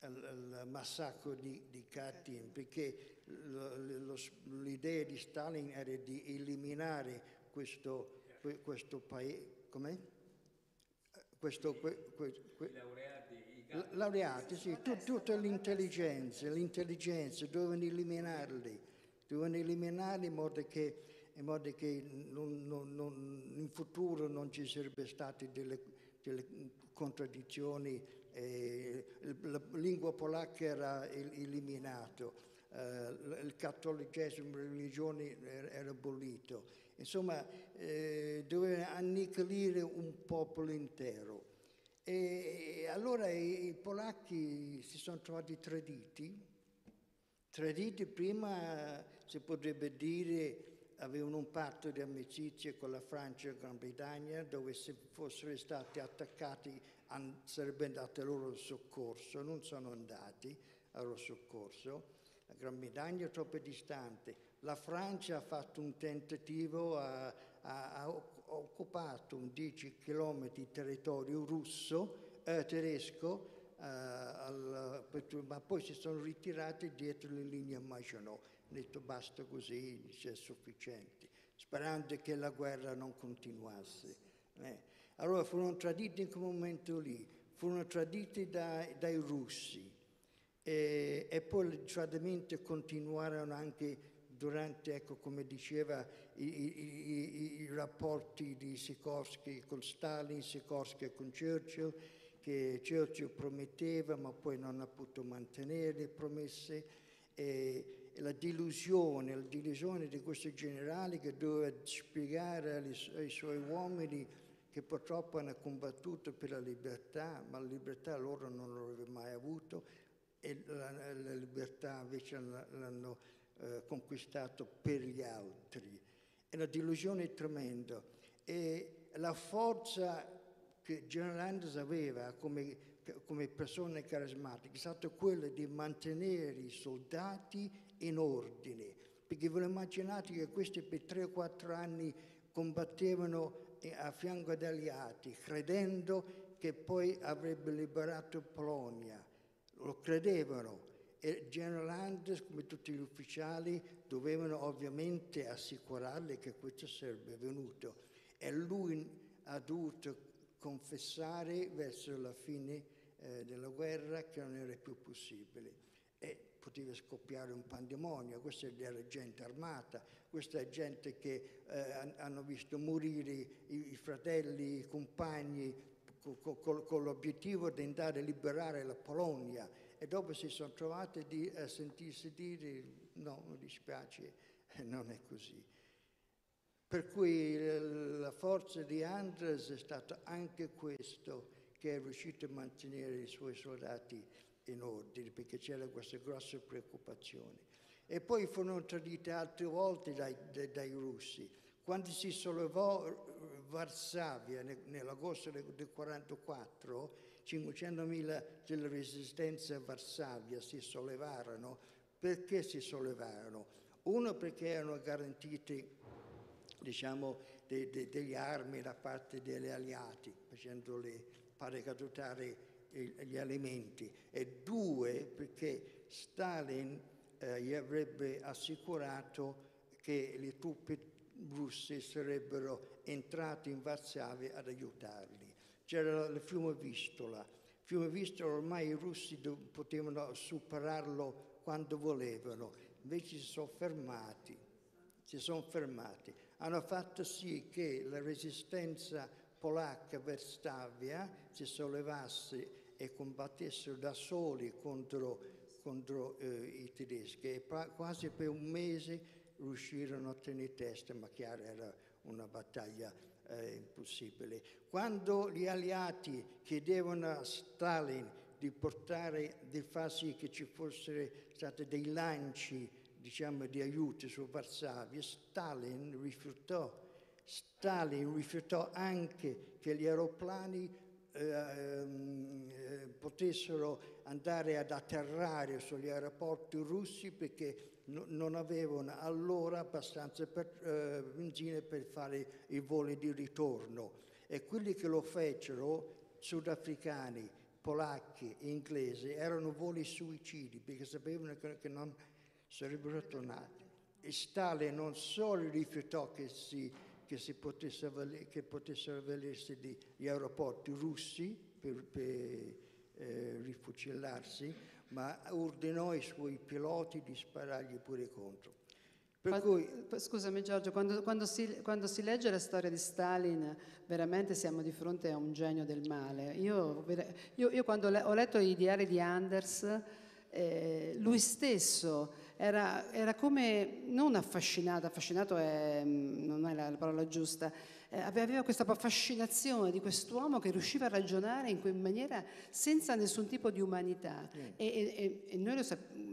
al, al massacro di, di Katyn, perché l'idea di Stalin era di eliminare questo, questo paese, com'è? Questo, que, que, que, laureati, laureati, sì, tu, tutte le intelligenze, le intelligenze dovevano eliminarli, dovevano eliminarli in modo che, in, modo che non, non, non, in futuro non ci sarebbero state delle delle contraddizioni, eh, la lingua polacca era eliminato, eh, il cattolicesimo, la religione era abolito. Insomma, eh, doveva annichilire un popolo intero. E allora i, i polacchi si sono trovati traditi, traditi prima si potrebbe dire avevano un patto di amicizia con la Francia e la Gran Bretagna dove se fossero stati attaccati sarebbe andato loro il soccorso, non sono andati al loro soccorso. La Gran Bretagna è troppo distante. La Francia ha fatto un tentativo, ha, ha, ha occupato un 10 km di territorio russo, eh, tedesco, Uh, al, ma poi si sono ritirati dietro le linee Maginot detto basta così, dice è sufficiente, sperando che la guerra non continuasse. Eh. Allora furono traditi in quel momento lì, furono traditi dai, dai russi. E, e poi i tradimenti continuarono anche durante, ecco, come diceva, i, i, i, i rapporti di Sikorsky con Stalin, Sikorsky con Churchill, che Churchill prometteva ma poi non ha potuto mantenere le promesse. E, la delusione, la delusione di questo generale che doveva spiegare ai, suoi uomini che purtroppo hanno combattuto per la libertà, ma la libertà loro non l'avevano mai avuto e la, la libertà invece l'hanno eh, conquistato per gli altri. E la delusione è tremenda. E la forza che General Anders aveva come come persone carismatiche è stata quella di mantenere i soldati in ordine, perché ve lo immaginate che questi per 3 o 4 anni combattevano a fianco degli alleati, credendo che poi avrebbe liberato Polonia. Lo credevano e General Anders, come tutti gli ufficiali, dovevano ovviamente assicurarle che questo sarebbe venuto. E lui ha dovuto confessare verso la fine eh, della guerra che non era più possibile. E poteva scoppiare un pandemonio, questa era gente armata, questa è gente che eh, hanno visto morire i, i fratelli, i compagni con, l'obiettivo di andare a liberare la Polonia e dopo si sono trovati di, a sentirsi dire no, mi dispiace, non è così. Per cui la forza di Andres è stato anche questo, che è riuscito a mantenere i suoi soldati in ordine perché c'era questa grossa preoccupazione. E poi furono tradite altre volte dai, dai, dai russi. Quando si sollevò eh, Varsavia nell'agosto del 1944, 500.000 della resistenza a Varsavia si sollevarono. Perché si sollevarono? Uno perché erano garantiti diciamo, de, de, degli armi da parte degli alleati, facendoli paracadutare gli alimenti e due perché Stalin eh, gli avrebbe assicurato che le truppe russe sarebbero entrate in Varsavia ad aiutarli. C'era il fiume Vistola. Il fiume Vistola ormai i russi potevano superarlo quando volevano, invece si sono fermati, si sono fermati. Hanno fatto sì che la resistenza polacca Verstavia si sollevasse e combattessero da soli contro, contro eh, i tedeschi e quasi per un mese riuscirono a tenere testa, ma chiaro era una battaglia eh, impossibile. Quando gli alleati chiedevano a Stalin di portare, di far sì che ci fossero stati dei lanci diciamo, di aiuto su Varsavia, Stalin rifiutò. Stalin rifiutò anche che gli aeroplani eh, ehm, eh, potessero andare ad atterrare sugli aeroporti russi perché no, non avevano allora abbastanza per, eh, benzina per fare i voli di ritorno. E quelli che lo fecero, sudafricani, polacchi inglesi, erano voli suicidi perché sapevano che, che non sarebbero tornati. E Stalin non solo rifiutò che si che, si potesse, che potessero avvalersi degli aeroporti russi per, per eh, rifucillarsi, ma ordinò ai suoi piloti di sparargli pure contro. Per cui... Scusami Giorgio, quando, quando, si, quando, si, legge la storia di Stalin veramente siamo di fronte a un genio del male. Io, io, io quando ho letto i diari di Anders, eh, lui stesso era, era, come non affascinato, affascinato è, mm, non è la, parola giusta, eh, aveva questa fascinazione di quest'uomo che riusciva a ragionare in quella maniera senza nessun tipo di umanità. Mm. E, e, e, noi, lo,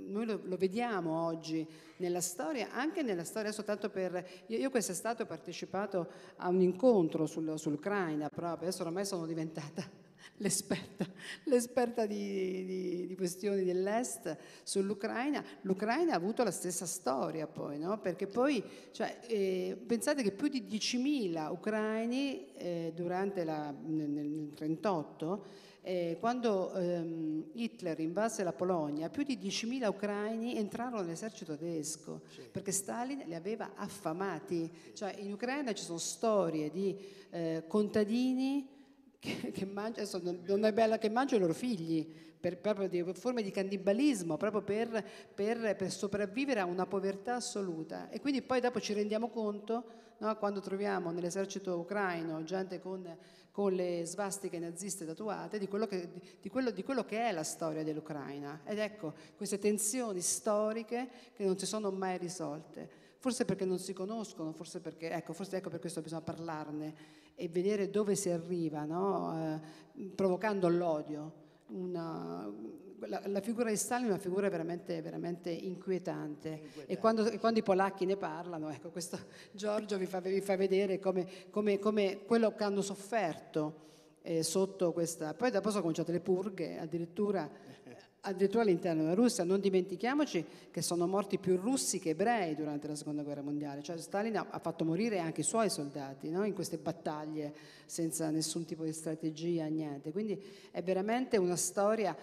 noi lo, lo, vediamo oggi nella storia, anche nella storia soltanto per... Io, io quest'estate ho partecipato a un incontro sul, sull'Ucraina proprio, adesso ormai sono diventata l'esperta, l'esperta di, di, di, questioni dell'Est sull'Ucraina, l'Ucraina ha avuto la stessa storia poi, no? perché poi cioè, eh, pensate che più di 10.000 ucraini eh, durante la, nel 1938 eh, quando ehm, Hitler invase la Polonia, più di 10.000 ucraini entrarono nell'esercito tedesco sì. perché Stalin li aveva affamati. Cioè, in Ucraina ci sono storie di eh, contadini che, che mangia, adesso non, è bella che mangia i loro figli, per, proprio di forme di cannibalismo, proprio per, per, per, sopravvivere a una povertà assoluta. E quindi poi dopo ci rendiamo conto, no, quando troviamo nell'esercito ucraino gente con, con le svastiche naziste tatuate, di quello, che, di, quello, di quello che è la storia dell'Ucraina. Ed ecco, queste tensioni storiche che non si sono mai risolte. Forse perché non si conoscono, forse perché, ecco, forse ecco per questo bisogna parlarne e vedere dove si arriva, no? eh, provocando l'odio. Una, la, la, figura di Stalin è una figura veramente, veramente inquietante, inquietante. E, quando, e, quando, i polacchi ne parlano, ecco, questo Giorgio vi fa, vi fa vedere come, come, come, quello che hanno sofferto eh, sotto questa... Poi dopo sono cominciate le purghe, addirittura addirittura all'interno della Russia. Non dimentichiamoci che sono morti più russi che ebrei durante la seconda guerra mondiale, cioè Stalin ha fatto morire anche i suoi soldati no? in queste battaglie senza nessun tipo di strategia, niente. Quindi è veramente una storia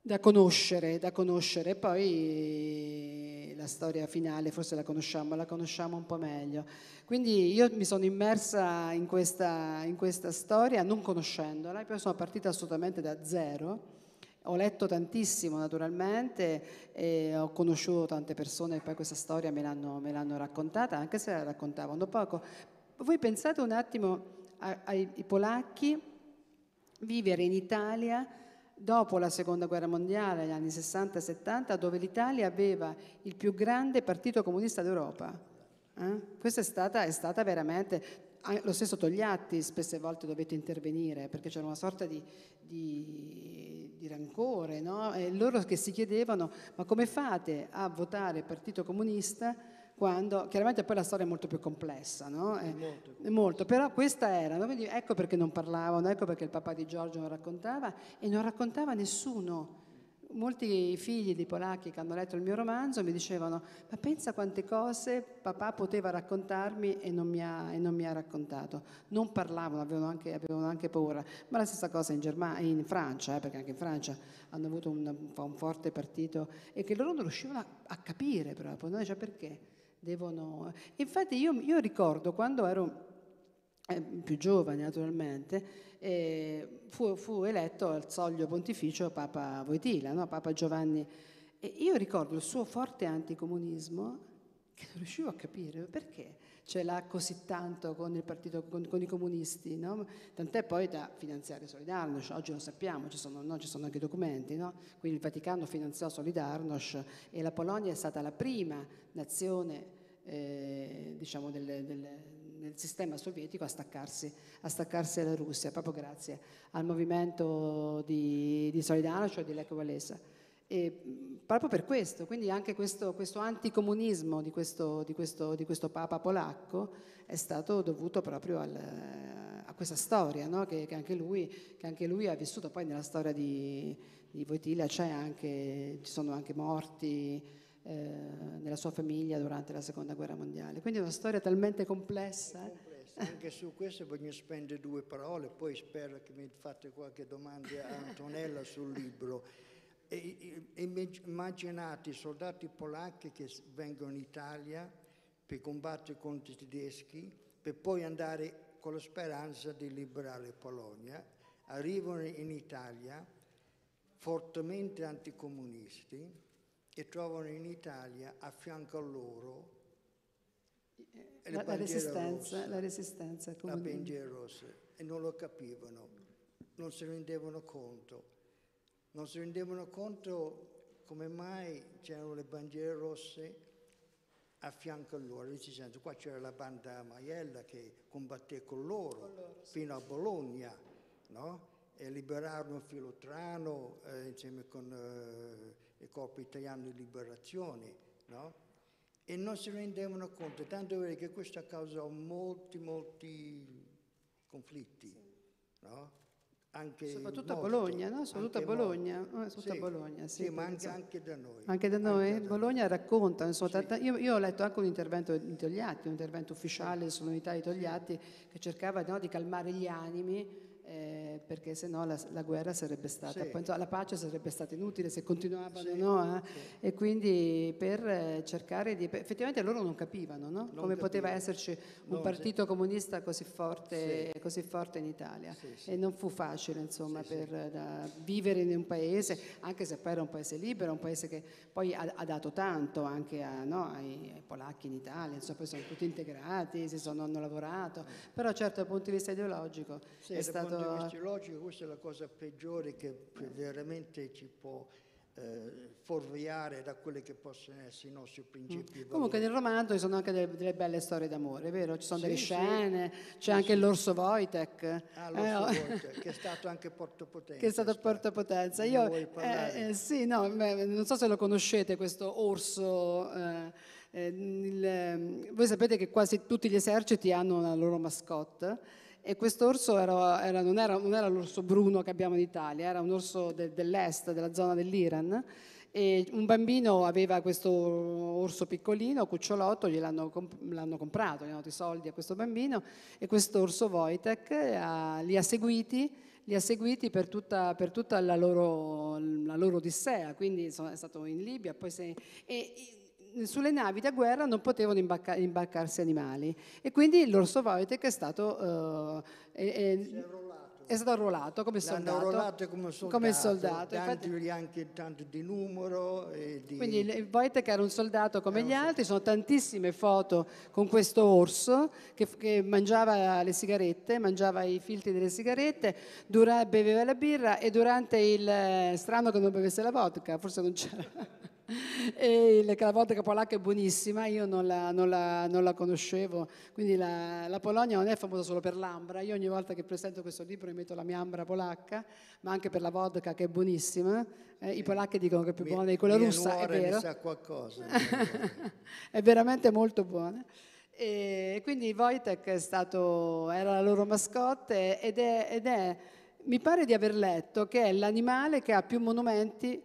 da conoscere, da conoscere. Poi la storia finale forse la conosciamo, la conosciamo un po' meglio. Quindi io mi sono immersa in questa, in questa storia non conoscendola, poi sono partita assolutamente da zero ho letto tantissimo naturalmente e ho conosciuto tante persone che poi questa storia me l'hanno, me l'hanno raccontata, anche se la raccontavano poco. Voi pensate un attimo ai, ai polacchi vivere in Italia dopo la seconda guerra mondiale, negli anni 60 70, dove l'Italia aveva il più grande partito comunista d'Europa. Eh? Questa è stata, è stata veramente, lo stesso Togliatti spesse volte dovete intervenire perché c'era una sorta di, di, di rancore, no? e loro che si chiedevano ma come fate a votare Partito Comunista quando chiaramente poi la storia è molto più complessa, no? è, molto. È molto. però questa era, no? ecco perché non parlavano, ecco perché il papà di Giorgio non raccontava e non raccontava nessuno molti figli di polacchi che hanno letto il mio romanzo mi dicevano ma pensa quante cose papà poteva raccontarmi e non mi ha, non mi ha raccontato. Non parlavano, avevano anche, avevano anche, paura. Ma la stessa cosa in, Germania, in Francia, eh, perché anche in Francia hanno avuto un, un, forte partito e che loro non riuscivano a, a capire proprio, no? cioè perché devono... Infatti io, io ricordo quando ero eh, più giovane naturalmente, eh, fu, fu, eletto al soglio pontificio Papa Voitila, no? Papa Giovanni. E io ricordo il suo forte anticomunismo che non riuscivo a capire perché ce l'ha così tanto con partito, con, con i comunisti, no? tant'è poi da finanziare Solidarnosc, oggi lo sappiamo, ci sono, no? ci sono anche documenti, no? quindi il Vaticano finanziò Solidarnosc e la Polonia è stata la prima nazione eh, diciamo del, del nel sistema sovietico a staccarsi, a staccarsi dalla Russia, proprio grazie al movimento di, di Solidarno, cioè di Lech Walesa. E proprio per questo, quindi anche questo, questo anticomunismo di questo, di, questo, di questo, Papa polacco è stato dovuto proprio al, a questa storia no? che, che, anche lui, che, anche lui, ha vissuto. Poi nella storia di, di Voitila ci sono anche morti, eh, nella sua famiglia durante la seconda guerra mondiale. Quindi è una storia talmente complessa. complessa. Anche su questo voglio spendere due parole, poi spero che mi fate qualche domanda a Antonella sul libro. E, immaginate i soldati polacchi che vengono in Italia per combattere contro i tedeschi, per poi andare con la speranza di liberare Polonia, arrivano in Italia fortemente anticomunisti, e trovano in Italia a fianco a loro la, la, resistenza, rosse, la resistenza la bandiera rossa e non lo capivano, non si rendevano conto, non si rendevano conto come mai c'erano le bandiere rosse a fianco a loro, resistenza. Qua c'era la banda Maiella che combatté con loro, con loro sì. fino a Bologna, no? e liberarono Filotrano eh, insieme con... Eh, il Corpo Italiano di Liberazione, no? E non si rendevano conto, tanto è che questo ha causato molti, molti conflitti, no? Anche soprattutto a Bologna, no? Soprattutto a Bologna, no, soprattutto sì, a Bologna, sì, sì ma anche, anche, da noi. Anche da noi, anche Bologna da racconta, insomma, sì. tanta, io, io, ho letto anche un intervento di Togliatti, un intervento ufficiale sull'unità di Togliatti che cercava no, di calmare gli animi eh, perché se no la, la, guerra sarebbe stata, sì. appunto, la pace sarebbe stata inutile se continuavano, sì, no? Eh? Sì. E quindi per eh, cercare di... effettivamente loro non capivano no? non come capivano. poteva esserci un non partito comunista così forte, così forte in Italia. E non fu facile, insomma, per da, vivere in un paese, anche se poi era un paese libero, un paese che poi ha, ha dato tanto anche a, no, ai, ai, polacchi in Italia, insomma, poi sono tutti integrati, si sono, hanno lavorato, però certo dal punto di vista ideologico è stato punto di vista logico questa è la cosa peggiore che veramente ci può eh, fuorviare da quelli che possono essere i nostri principi. Mm. Comunque nel romanzo ci sono anche delle, delle, belle storie d'amore, vero? Ci sono sì, delle scene, sì. c'è sì, anche l'orso Wojtek. Ah, l'orso eh, Wojtek, che è stato anche Porto Potenza. Che è stato a Porto Potenza. Io, eh, eh, sì, no, non so se lo conoscete questo orso. Eh, eh, il, voi sapete che quasi tutti gli eserciti hanno una loro mascotte e questo orso era, era, non, era, non, era, l'orso bruno che abbiamo in Italia, era un orso de, dell'est, della zona dell'Iran. E un bambino aveva questo orso piccolino, cucciolotto, gliel'hanno l'hanno comprato, gli hanno dato i soldi a questo bambino e questo orso Wojtek ha, li ha seguiti li ha seguiti per tutta, per tutta la, loro, la, loro, odissea, quindi sono, è stato in Libia, poi se, e, sulle navi da guerra non potevano imbacca, imbarcarsi animali e quindi l'orso Wojtek è stato, uh, è, è, stato arruolato come soldato. arruolato come soldato. Come soldato. Infatti, anche tanto di numero. Di... Quindi il Wojtek era un soldato come gli altri, sono tantissime foto con questo orso che, che, mangiava le sigarette, mangiava i filtri delle sigarette, dura, beveva la birra e durante il... Eh, strano che non bevesse la vodka, forse non c'era e la vodka polacca è buonissima, io non la, non la, non la conoscevo, quindi la, la, Polonia non è famosa solo per l'ambra, io ogni volta che presento questo libro metto la mia ambra polacca, ma anche per la vodka che è buonissima, eh, i polacchi dicono che è più buona di quella russa, è vero? sa qualcosa. è veramente molto buona. E quindi Wojtek è stato, era la loro mascotte ed è, ed è, mi pare di aver letto che è l'animale che ha più monumenti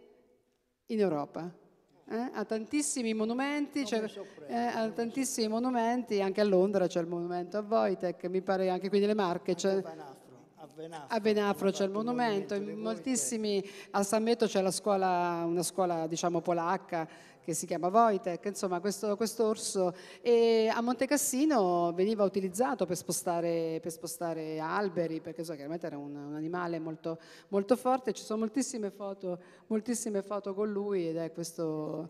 in Europa eh? ha tantissimi monumenti, eh, ha tantissimi monumenti, anche a Londra c'è il monumento a Wojtek, mi pare anche qui nelle Marche c'è... A Venafro c'è il monumento, in moltissimi, a San Metto c'è scuola, una scuola diciamo polacca che si chiama Wojtek, insomma questo, orso e a Monte Cassino veniva utilizzato per spostare, per spostare alberi perché so, chiaramente era un, un, animale molto, molto forte, ci sono moltissime foto, moltissime foto con lui ed è questo,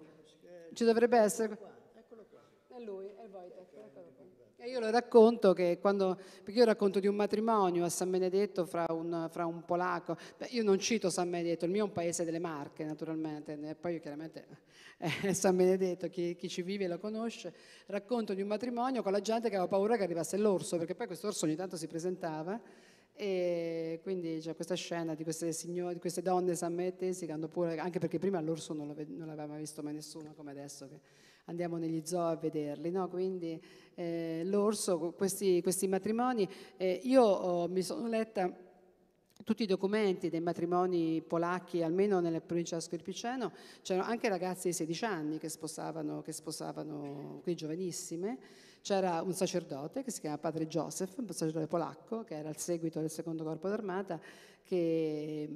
ci dovrebbe essere... Eccolo qua. È lui, è Wojtek. E io lo racconto che quando, perché io racconto di un matrimonio a San Benedetto fra un, fra un polacco, Beh, io non cito San Benedetto, il mio è un paese delle Marche naturalmente, e poi chiaramente è San Benedetto, chi, chi, ci vive lo conosce, racconto di un matrimonio con la gente che aveva paura che arrivasse l'orso, perché poi questo orso ogni tanto si presentava. E quindi c'è questa scena di queste, signore, di queste donne sammettesi che hanno pure, anche perché prima l'orso non, lo, non l'aveva mai visto mai nessuno come adesso che andiamo negli zoo a vederli, no? quindi eh, l'orso, questi, questi matrimoni, eh, io oh, mi sono letta tutti i documenti dei matrimoni polacchi, almeno nella provincia di Skirpiceno, c'erano anche ragazzi di 16 anni che sposavano, che sposavano qui giovanissime, c'era un sacerdote che si chiama padre Joseph, un sacerdote polacco, che era il seguito del secondo corpo d'armata, che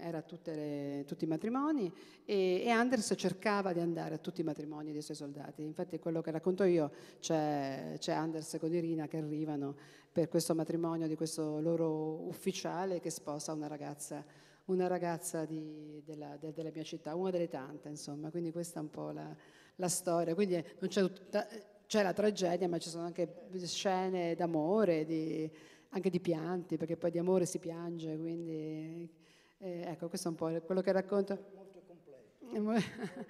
era le, tutti i matrimoni e, e, Anders cercava di andare a tutti i matrimoni dei suoi soldati. Infatti quello che racconto io c'è, c'è Anders con Irina che arrivano per questo matrimonio di questo loro ufficiale che sposa una ragazza, una ragazza di, della, de, della, mia città, una delle tante insomma, quindi questa è un po' la, la storia. Quindi non c'è, tutta, c'è la tragedia ma ci sono anche scene d'amore, di, anche di pianti, perché poi di amore si piange, quindi eh, ecco, questo è un po' quello che racconto. Molto completo.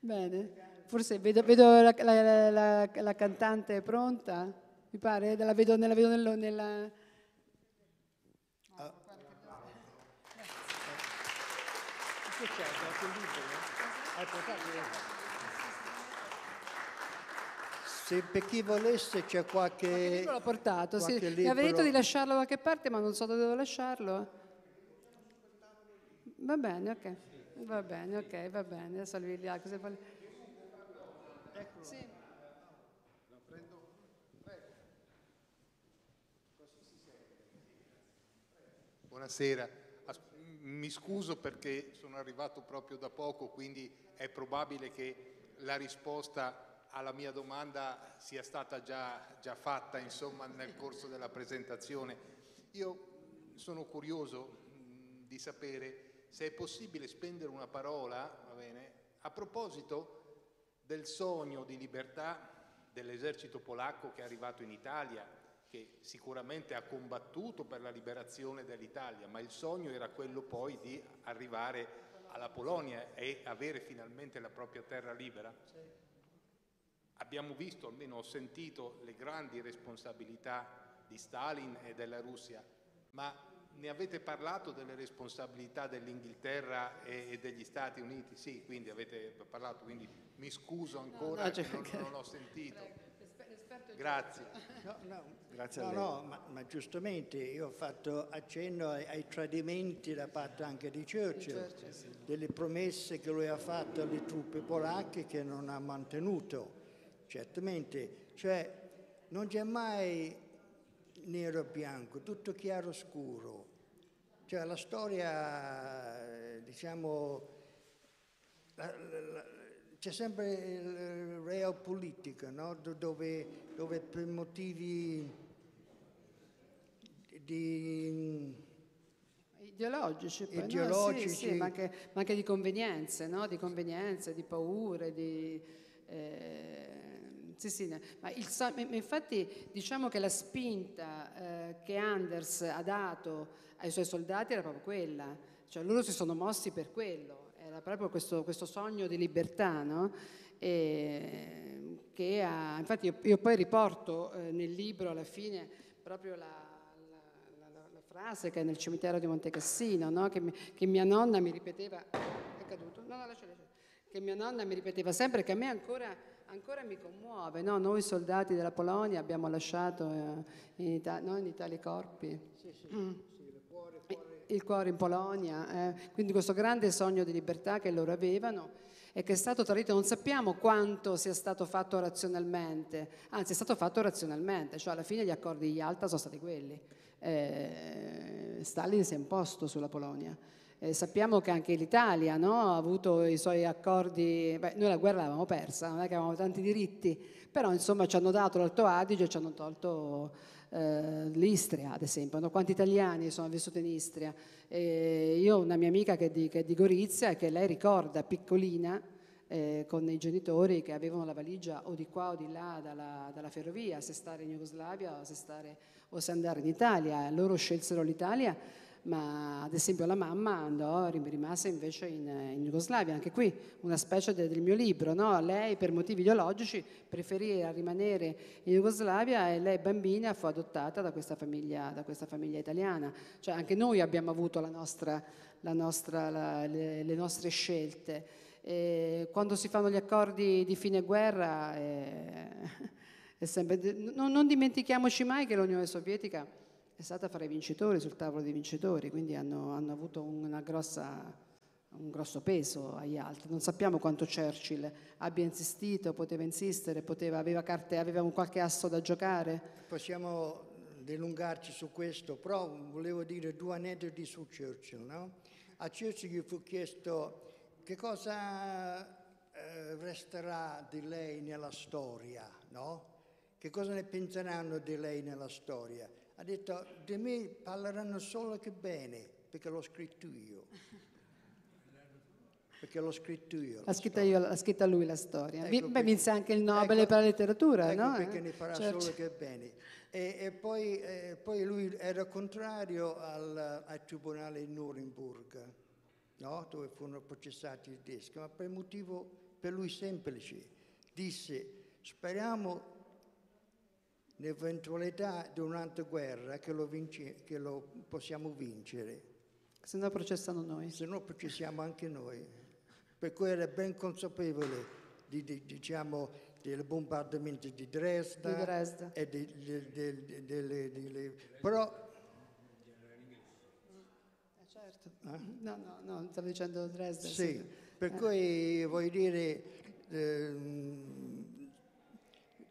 Bene, forse vedo, vedo la, la, la, la, cantante pronta, mi pare, la vedo, la vedo nella... nella... Che c'è? Qualche libro? Hai portato? Se per chi volesse c'è qualche... Qualche libro l'ho portato, sì. Libro... Mi aveva detto di lasciarlo da qualche parte, ma non so dove devo lasciarlo. Va bene, ok. Va bene, ok, va bene. Adesso vi là, cosa vuole... Ecco. Sì. Buonasera. Mi scuso perché sono arrivato proprio da poco, quindi è probabile che la risposta alla mia domanda sia stata già, già fatta insomma, nel corso della presentazione. Io sono curioso mh, di sapere se è possibile spendere una parola bene, a proposito del sogno di libertà dell'esercito polacco che è arrivato in Italia che sicuramente ha combattuto per la liberazione dell'Italia, ma il sogno era quello poi di arrivare alla Polonia e avere finalmente la propria terra libera. Abbiamo visto, almeno ho sentito, le grandi responsabilità di Stalin e della Russia, ma ne avete parlato delle responsabilità dell'Inghilterra e, degli Stati Uniti? Sì, quindi avete parlato, quindi mi scuso ancora no, no, che non, non ho sentito. Grazie. No, no, Grazie no, no ma, ma, giustamente io ho fatto accenno ai, ai, tradimenti da parte anche di Churchill, delle promesse che lui ha fatto alle truppe polacche che non ha mantenuto. Certamente, cioè non c'è mai nero e bianco, tutto chiaro scuro. Cioè la storia, diciamo, la, la, c'è sempre il realpolitica, no? dove, dove, per motivi di... Ideologici, poi, ideologici. No? Sì, sì, ma, anche, ma, anche, di convenienze, no? di convenienze, di paure, di... Eh, sì, sì, ma il, infatti diciamo che la spinta eh, che Anders ha dato ai suoi soldati era proprio quella, cioè loro si sono mossi per quello era proprio questo, questo sogno di libertà, no? e, che ha, infatti io, io poi riporto eh, nel libro alla fine proprio la, frase che è nel cimitero di Montecassino, no? che, mi, che, mia nonna mi ripeteva, è caduto? No, no, lascia, lascia. che mia nonna mi ripeteva sempre, che a me ancora, ancora mi commuove, no? noi soldati della Polonia abbiamo lasciato eh, in, Ita- no? in Italia i corpi. Sì, sì. Mm il cuore in Polonia, eh, quindi questo grande sogno di libertà che loro avevano e che è stato tradito, non sappiamo quanto sia stato fatto razionalmente, anzi è stato fatto razionalmente, cioè alla fine gli accordi di Yalta sono stati quelli. Eh, Stalin si è imposto sulla Polonia. Eh, sappiamo che anche l'Italia no, ha avuto i suoi accordi, beh, noi la guerra l'avevamo persa, non è che avevamo tanti diritti, però insomma ci hanno dato l'Alto Adige e ci hanno tolto eh, l'Istria, ad esempio. No? Quanti italiani sono vissuti in Istria? E io ho una mia amica che è di, che è di Gorizia e che lei ricorda piccolina eh, con i genitori che avevano la valigia o di qua o di là dalla, dalla ferrovia, se stare in Jugoslavia o se, stare, o se andare in Italia. Loro scelsero l'Italia ma ad esempio la mamma andò, rimase invece in, in Jugoslavia, anche qui una specie de, del mio libro, no? lei per motivi ideologici preferì rimanere in Jugoslavia e lei bambina fu adottata da questa famiglia, da questa famiglia italiana, cioè anche noi abbiamo avuto la nostra, la nostra, la, le, le, nostre scelte. E quando si fanno gli accordi di fine guerra, è, è sempre, non, non dimentichiamoci mai che l'Unione Sovietica è stata fra i vincitori sul tavolo dei vincitori, quindi hanno, hanno avuto grossa, un grosso peso agli altri. Non sappiamo quanto Churchill abbia insistito, poteva insistere, poteva, aveva, carte, aveva un qualche asso da giocare. Possiamo dilungarci su questo, però volevo dire due aneddoti su Churchill. No? A Churchill gli fu chiesto che cosa eh, resterà di lei nella storia, no? Che cosa ne penseranno di lei nella storia? Ha detto di me parleranno solo che bene perché l'ho scritto io. Perché l'ho scritto io. L'ha scritta, io, l'ha scritta lui la storia. Ecco Beh, vinse anche il Nobel ecco, per la letteratura, ecco no? Perché ne farà certo. solo che bene. E, e poi, eh, poi, lui era contrario al, al tribunale di Nuremberg, no? dove furono processati i tedeschi, ma per motivo per lui semplice. Disse, speriamo l'eventualità di un'altra guerra che lo, vinci, che lo possiamo vincere. Se no processano noi. Se no processiamo anche noi. Per cui era ben consapevole di, di, diciamo, dei bombardamenti di Dresda, di Dresda. e delle, però eh, certo. Eh? No, no, no, stavo dicendo Dresda. Sì, sì. per eh. cui voglio dire, eh,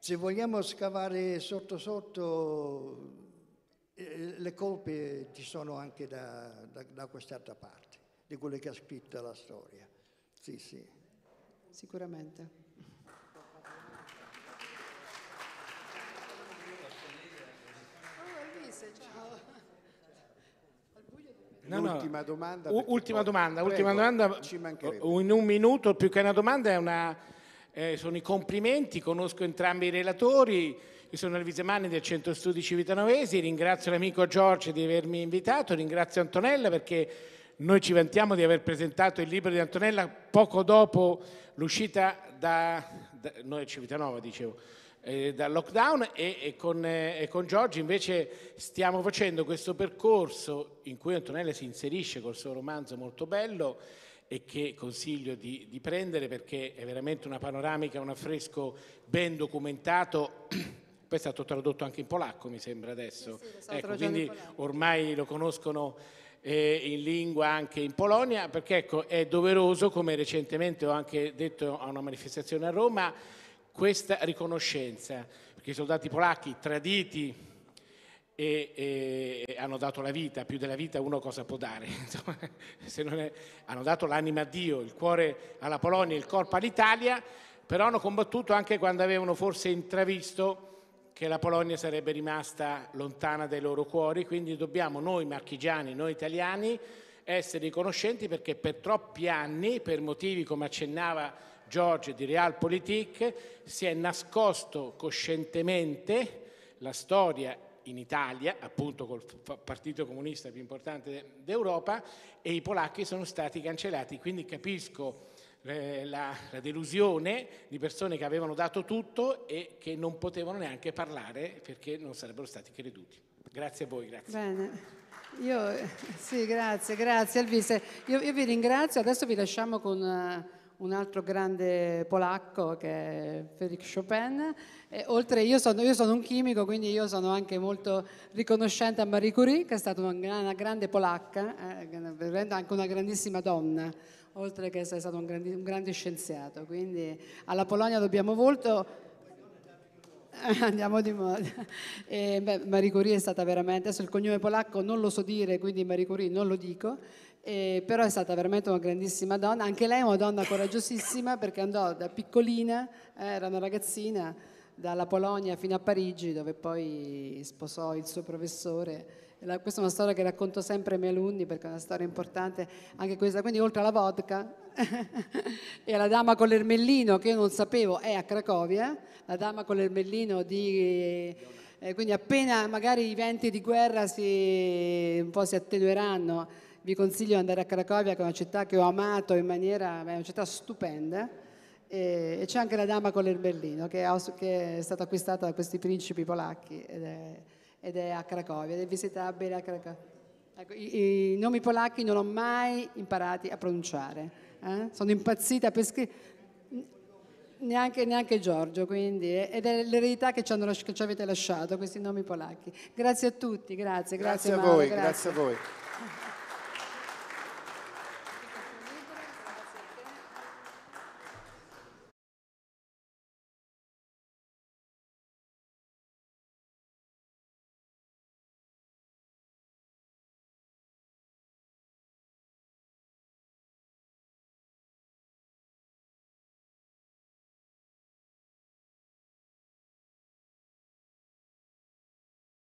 se vogliamo scavare sotto sotto, eh, le colpe ci sono anche da, da, da quest'altra parte, di quello che ha scritto la storia. Sì, sì. Sicuramente. No, L'ultima domanda. Ultima domanda, prego, ultima domanda. In un minuto, più che una domanda, è una, eh, sono i complimenti. Conosco entrambi i relatori. Io sono Elvise Manni del Centro Studi Civitanovesi. Ringrazio l'amico Giorgio di avermi invitato. Ringrazio Antonella perché noi ci vantiamo di aver presentato il libro di Antonella poco dopo l'uscita da, da noi Civitanova, dicevo eh, dal lockdown e, e, con, eh, con, Giorgio invece stiamo facendo questo percorso in cui Antonella si inserisce col suo romanzo molto bello e che consiglio di, di prendere perché è veramente una panoramica, un affresco ben documentato. Poi è stato tradotto anche in polacco, mi sembra adesso. Sì, sì, ecco, quindi ormai lo conoscono eh, in lingua anche in Polonia, perché ecco, è doveroso, come recentemente ho anche detto a una manifestazione a Roma, questa riconoscenza, perché i soldati polacchi traditi e, e, hanno dato la vita, più della vita uno cosa può dare? Insomma, è, hanno dato l'anima a Dio, il cuore alla Polonia, il corpo all'Italia, però hanno combattuto anche quando avevano forse intravisto che la Polonia sarebbe rimasta lontana dai loro cuori, quindi dobbiamo noi marchigiani, noi italiani, essere riconoscenti perché per troppi anni, per motivi come accennava Giorgio di Realpolitik si è nascosto coscientemente la storia in Italia, appunto col partito comunista più importante d'Europa, e i polacchi sono stati cancellati. Quindi capisco eh, la, la, delusione di persone che avevano dato tutto e che non potevano neanche parlare perché non sarebbero stati creduti. Grazie a voi, grazie. Bene. Io, sì, grazie, grazie Elvise. Io, io vi ringrazio, adesso vi lasciamo con... Uh, un altro grande polacco che è Frédéric Chopin. E oltre, io sono, io sono, un chimico, quindi io sono anche molto riconoscente a Marie Curie, che è stata una, una grande polacca, eh, anche una grandissima donna, oltre che essere stato un, grandi, un grande scienziato. Quindi alla Polonia dobbiamo molto. Andiamo di moda. E, beh, Marie Curie è stata veramente, adesso il cognome polacco non lo so dire, quindi Marie Curie non lo dico, eh, però è stata veramente una grandissima donna, anche lei è una donna coraggiosissima perché andò da piccolina, eh, era una ragazzina, dalla Polonia fino a Parigi dove poi sposò il suo professore. La, questa è una storia che racconto sempre ai miei alunni perché è una storia importante anche questa. Quindi oltre alla vodka e alla dama con l'ermellino che io non sapevo è a Cracovia, la dama con l'ermellino di... Eh, quindi appena magari i venti di guerra si, un po' si attenueranno vi consiglio di andare a Cracovia, che è una città che ho amato in maniera, è una città stupenda. E, c'è anche la dama con l'erbellino che, che, è stata acquistata da questi principi polacchi ed è, ed è a Cracovia, ed è visitabile a Cracovia. Ecco, i, i, nomi polacchi non ho mai imparati a pronunciare, eh? sono impazzita per scrivere. Neanche, neanche, Giorgio, quindi, ed è l'eredità che ci, hanno, che ci avete lasciato, questi nomi polacchi. Grazie a tutti, grazie. Grazie, grazie a voi, grazie. grazie a voi.